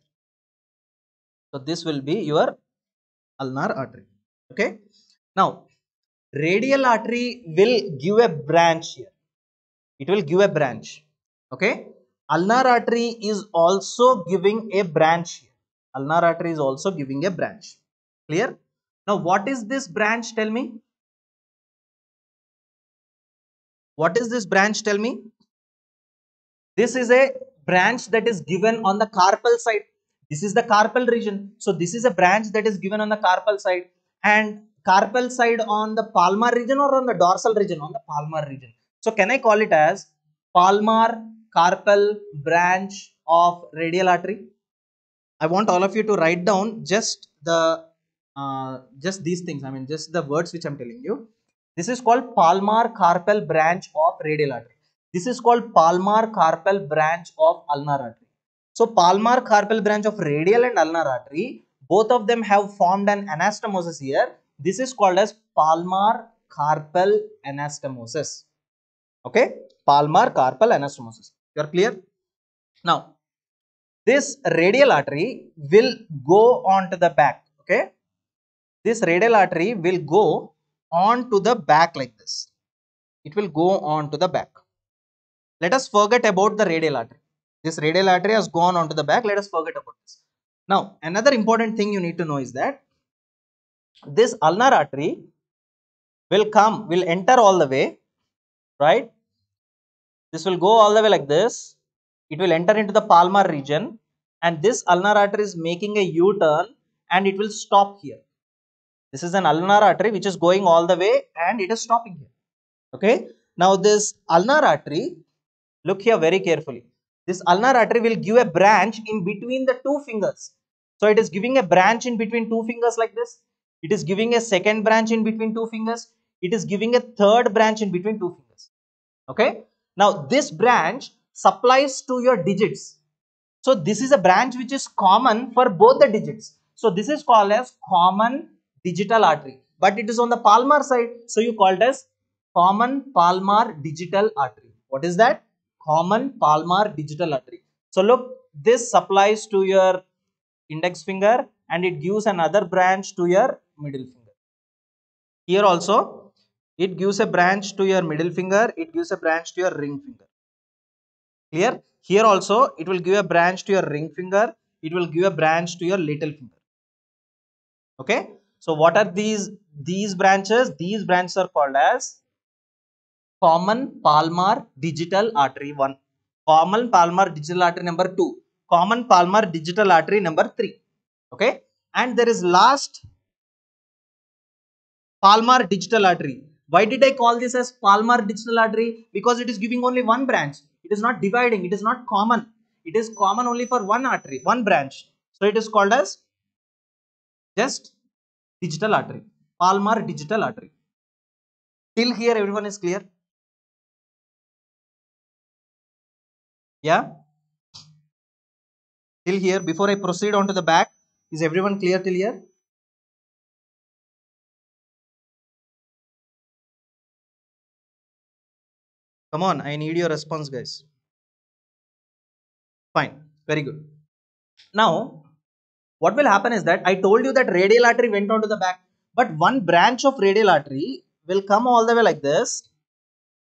[SPEAKER 1] So this will be your ulnar artery okay? Now radial artery will give a branch here. It will give a branch okay? Ulnar artery is also giving a branch here ulnar artery is also giving a branch. Clear? Now what is this branch? Tell me. What is this branch? Tell me. This is a branch that is given on the carpal side. This is the carpal region. So this is a branch that is given on the carpal side. And carpal side on the palmar region or on the dorsal region? On the palmar region. So can I call it as palmar carpal branch of radial artery? I want all of you to write down just the uh, just these things. I mean just the words which I'm telling you. This is called palmar carpal branch of radial artery. This is called palmar carpal branch of ulnar artery. So palmar carpal branch of radial and ulnar artery, both of them have formed an anastomosis here. This is called as palmar carpal anastomosis okay palmar carpal anastomosis you are clear now this radial artery will go on to the back okay? This radial artery will go on to the back like this. It will go on to the back. Let us forget about the radial artery. This radial artery has gone on to the back. Let us forget about this. Now another important thing you need to know is that this ulnar artery will come will enter all the way right? This will go all the way like this. It will enter into the palmar region and this ulnar artery is making a U-turn and it will stop here. This is an ulnar artery which is going all the way and it is stopping here. Okay. Now this ulnar artery, look here very carefully. This ulnar artery will give a branch in between the two fingers. So it is giving a branch in between two fingers like this. It is giving a second branch in between two fingers. It is giving a third branch in between two fingers. Okay. Now this branch supplies to your digits. So this is a branch which is common for both the digits. So this is called as common digital artery. But it is on the palmar side. So you called as common palmar digital artery. What is that? Common palmar digital artery. So look, this supplies to your index finger and it gives another branch to your middle finger. Here also, it gives a branch to your middle finger, it gives a branch to your ring finger. Clear? Here also, it will give a branch to your ring finger, it will give a branch to your little finger. Okay? So, what are these, these branches? These branches are called as common palmar digital artery 1, common palmar digital artery number 2, common palmar digital artery number 3. Okay? And there is last palmar digital artery. Why did I call this as palmar digital artery? Because it is giving only one branch. It is not dividing. It is not common. It is common only for one artery, one branch. So it is called as just digital artery, palmar digital artery. Till here everyone is clear? Yeah? Till here, before I proceed on to the back, is everyone clear till here? Come on, I need your response, guys. Fine, very good. Now, what will happen is that I told you that radial artery went on to the back, but one branch of radial artery will come all the way like this.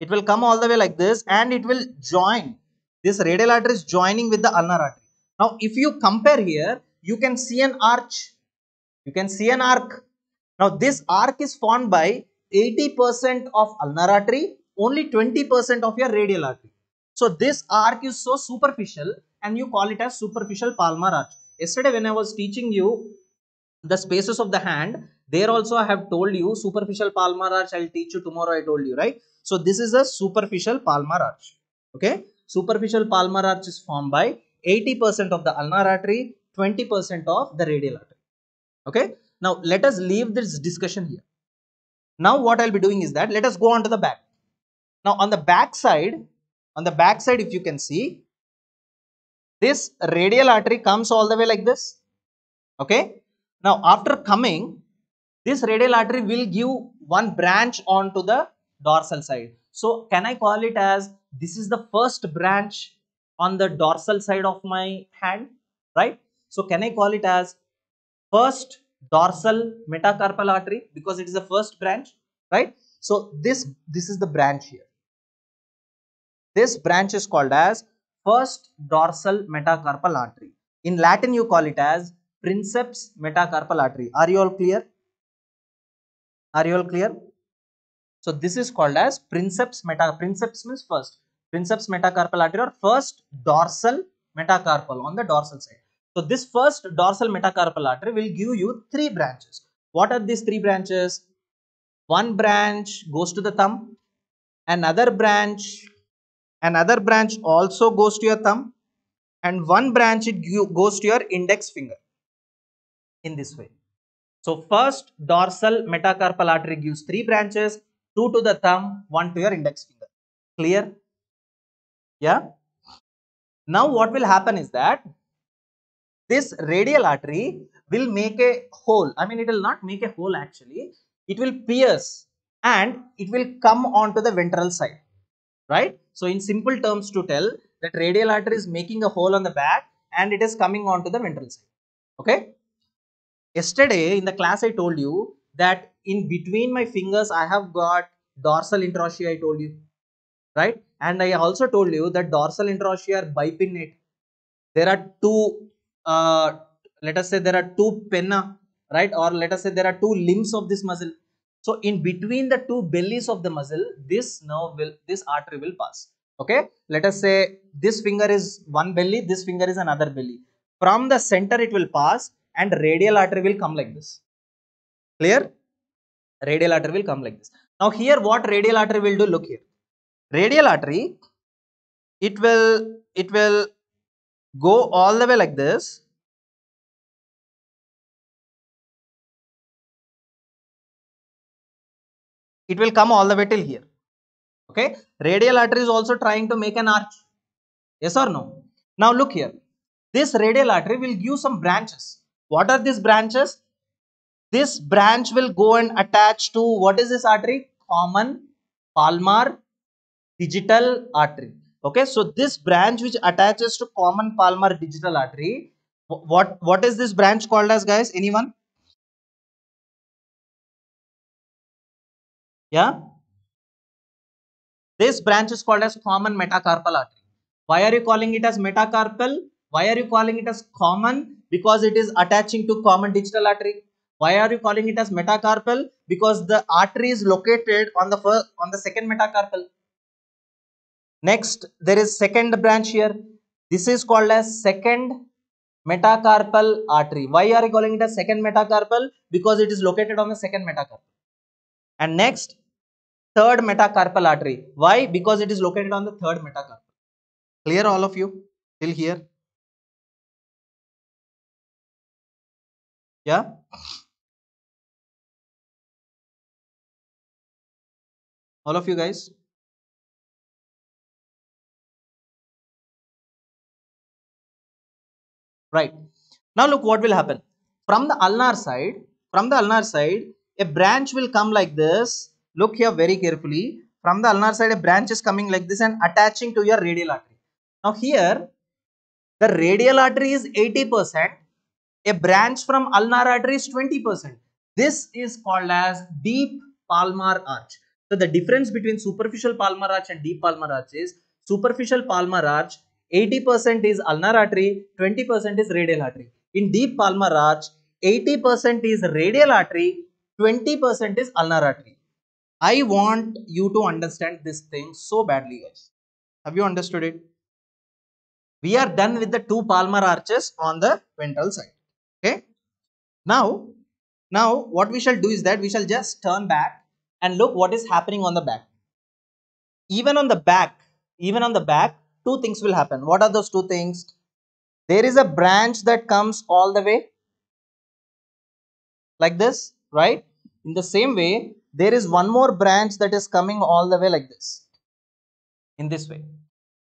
[SPEAKER 1] It will come all the way like this and it will join. This radial artery is joining with the ulnar artery. Now, if you compare here, you can see an arch. You can see an arc. Now, this arc is formed by 80% of ulnar artery, only 20% of your radial artery. So, this arc is so superficial and you call it as superficial palmar arch. Yesterday, when I was teaching you the spaces of the hand, there also I have told you superficial palmar arch. I will teach you tomorrow. I told you, right? So, this is a superficial palmar arch. Okay. Superficial palmar arch is formed by 80% of the ulnar artery, 20% of the radial artery. Okay. Now, let us leave this discussion here. Now, what I'll be doing is that let us go on to the back. Now, on the back side, on the back side, if you can see, this radial artery comes all the way like this. Okay. Now, after coming, this radial artery will give one branch onto the dorsal side. So, can I call it as this is the first branch on the dorsal side of my hand, right? So, can I call it as first dorsal metacarpal artery because it is the first branch, right? So, this, this is the branch here. This branch is called as first dorsal metacarpal artery. In Latin, you call it as princeps metacarpal artery. Are you all clear? Are you all clear? So this is called as princeps meta. Princeps means first. Princeps metacarpal artery or first dorsal metacarpal on the dorsal side. So this first dorsal metacarpal artery will give you three branches. What are these three branches? One branch goes to the thumb. Another branch, another branch also goes to your thumb. And one branch it goes to your index finger in this way. So first dorsal metacarpal artery gives three branches, two to the thumb, one to your index finger. Clear? Yeah. Now what will happen is that this radial artery will make a hole. I mean, it will not make a hole actually. It will pierce and it will come onto the ventral side. Right? So in simple terms to tell that radial artery is making a hole on the back and it is coming onto the ventral side. Okay? Yesterday in the class I told you that in between my fingers I have got dorsal interossei I told you. Right? And I also told you that dorsal interossei are bipinnate. There are two, uh, let us say there are two penna, right? Or let us say there are two limbs of this muscle. So in between the two bellies of the muscle, this nerve will, this artery will pass. okay? Let us say this finger is one belly this finger is another belly. From the center it will pass and radial artery will come like this. Clear? Radial artery will come like this. Now here what radial artery will do? Look here. Radial artery it will it will go all the way like this it will come all the way till here. Okay? Radial artery is also trying to make an arch. Yes or no? Now look here. This radial artery will give some branches. What are these branches? This branch will go and attach to what is this artery? Common palmar digital artery. Okay? So this branch which attaches to common palmar digital artery what what is this branch called as guys? Anyone yeah? This branch is called as common metacarpal artery. Why are you calling it as metacarpal? Why are you calling it as common? Because it is attaching to common digital artery. Why are you calling it as metacarpal? Because the artery is located on the first on the second metacarpal. Next there is second branch here. This is called as second metacarpal artery. Why are you calling it as second metacarpal? Because it is located on the second metacarpal and next third metacarpal artery. Why? Because it is located on the third metacarpal. Clear all of you? Till here? Yeah? All of you guys? Right. Now look what will happen. From the ulnar side from the ulnar side a branch will come like this. Look here very carefully. From the ulnar side a branch is coming like this and attaching to your radial artery. Now here the radial artery is 80 percent. A branch from ulnar artery is 20 percent. This is called as deep palmar arch. So the difference between superficial palmar arch and deep palmar arch is superficial palmar arch 80% is ulnar artery, 20% is radial artery. In deep palmar arch, 80% is radial artery, 20% is ulnar artery. I want you to understand this thing so badly, guys. Have you understood it? We are done with the two palmar arches on the ventral side. Okay. Now, now what we shall do is that we shall just turn back and look what is happening on the back. Even on the back, even on the back, two things will happen. What are those two things? There is a branch that comes all the way like this, right? In the same way, there is one more branch that is coming all the way like this, in this way.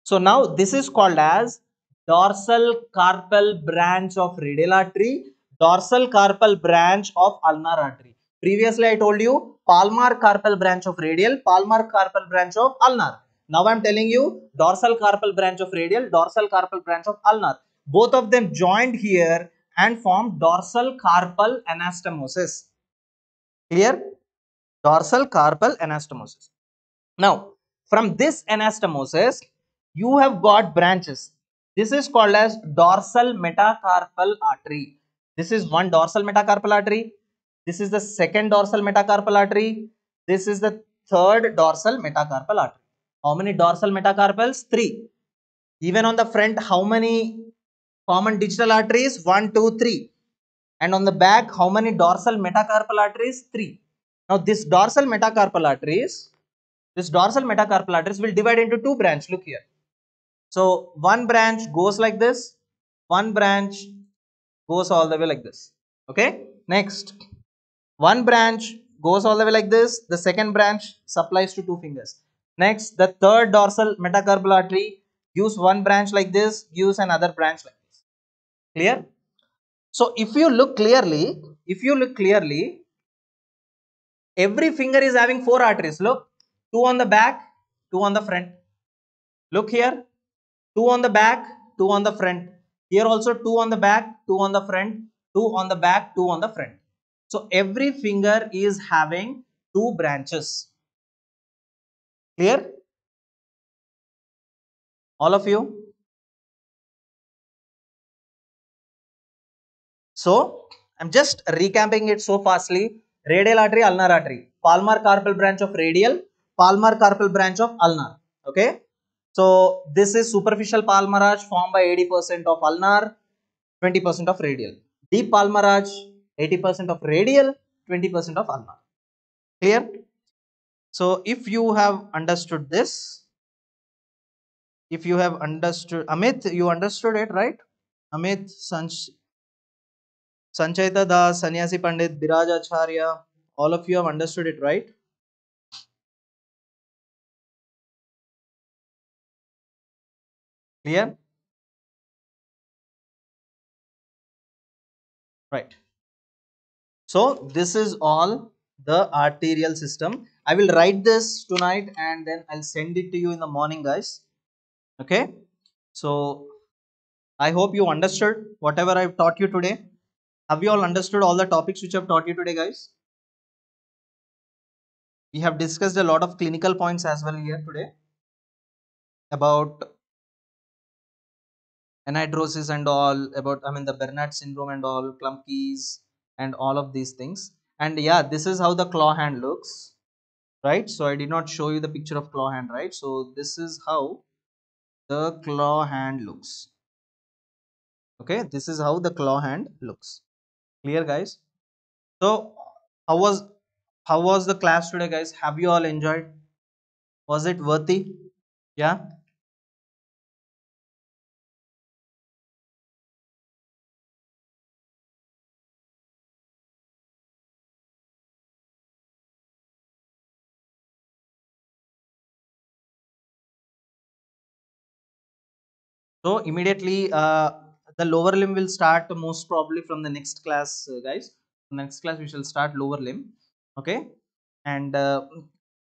[SPEAKER 1] So now this is called as dorsal carpal branch of radial artery, dorsal carpal branch of ulnar artery. Previously, I told you palmar carpal branch of radial, palmar carpal branch of ulnar. Now I am telling you dorsal carpal branch of radial, dorsal carpal branch of ulnar. Both of them joined here and form dorsal carpal anastomosis. Clear? Dorsal carpal anastomosis. Now, from this anastomosis, you have got branches. This is called as dorsal metacarpal artery. This is one dorsal metacarpal artery. This is the second dorsal metacarpal artery. This is the third dorsal metacarpal artery. How many dorsal metacarpals? Three. Even on the front, how many common digital arteries? One, two, three. And on the back, how many dorsal metacarpal arteries? Three. Now, this dorsal metacarpal arteries, this dorsal metacarpal arteries will divide into two branches. Look here. So, one branch goes like this, one branch goes all the way like this. Okay. Next, one branch goes all the way like this. The second branch supplies to two fingers. Next, the third dorsal metacarpal artery gives one branch like this, gives another branch like this. Clear? So, if you look clearly, if you look clearly, every finger is having four arteries. Look, two on the back, two on the front. Look here, two on the back, two on the front. Here also two on the back, two on the front, two on the back, two on the front. So, every finger is having two branches. Clear? All of you? So, I'm just recapping it so fastly. Radial artery, ulnar artery. Palmar carpal branch of radial, palmar carpal branch of ulnar. Okay. So this is superficial palmar arch formed by 80% of ulnar, 20% of radial. Deep palmar arch, 80% of radial, 20% of ulnar. Clear? So if you have understood this, if you have understood, Amit, you understood it, right? Amit, Sanch, Sanchayita Das, Sanyasi Pandit, Biraj Acharya, all of you have understood it, right? Clear? Right. So this is all the arterial system. I will write this tonight and then I'll send it to you in the morning, guys. Okay. So I hope you understood whatever I've taught you today. Have you all understood all the topics which I've taught you today, guys? We have discussed a lot of clinical points as well here today about anhidrosis and all about i mean the bernard syndrome and all klumpke's and all of these things. And yeah this is how the claw hand looks right? So i did not show you the picture of claw hand right? So this is how the claw hand looks. Okay? This is how the claw hand looks clear guys? So how was how was the class today guys? Have you all enjoyed? Was it worthy? Yeah? So immediately uh, the lower limb will start most probably from the next class uh, guys. Next class we shall start lower limb. Okay. And uh,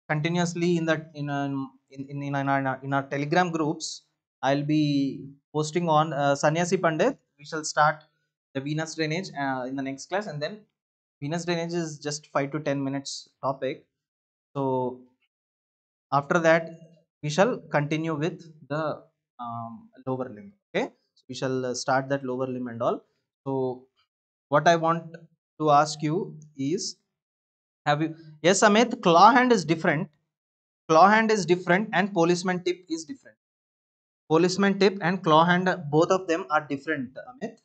[SPEAKER 1] continuously in that in, in, in, in, our, in our telegram groups I'll be posting on uh, Sanyasi Pandit. We shall start the venous drainage uh, in the next class and then venous drainage is just 5 to 10 minutes topic. So after that we shall continue with the um, lower limb okay so we shall start that lower limb and all. So what i want to ask you is have you yes amit claw hand is different. Claw hand is different and policeman tip is different. Policeman tip and claw hand both of them are different amit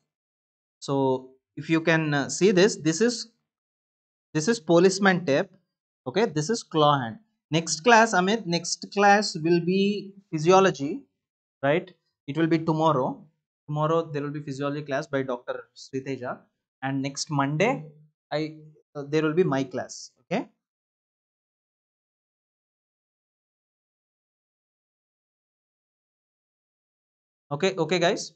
[SPEAKER 1] so if you can uh, see this this is this is policeman tip okay? This is claw hand. Next class amit next class will be physiology right? It will be tomorrow tomorrow there will be physiology class by dr sriteja. And next monday i uh, there will be my class okay? Okay okay guys.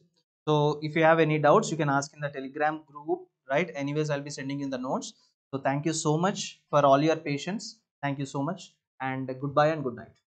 [SPEAKER 1] So if you have any doubts you can ask in the telegram group right? Anyways i'll be sending in the notes. So thank you so much for all your patience. Thank you so much. And goodbye and good night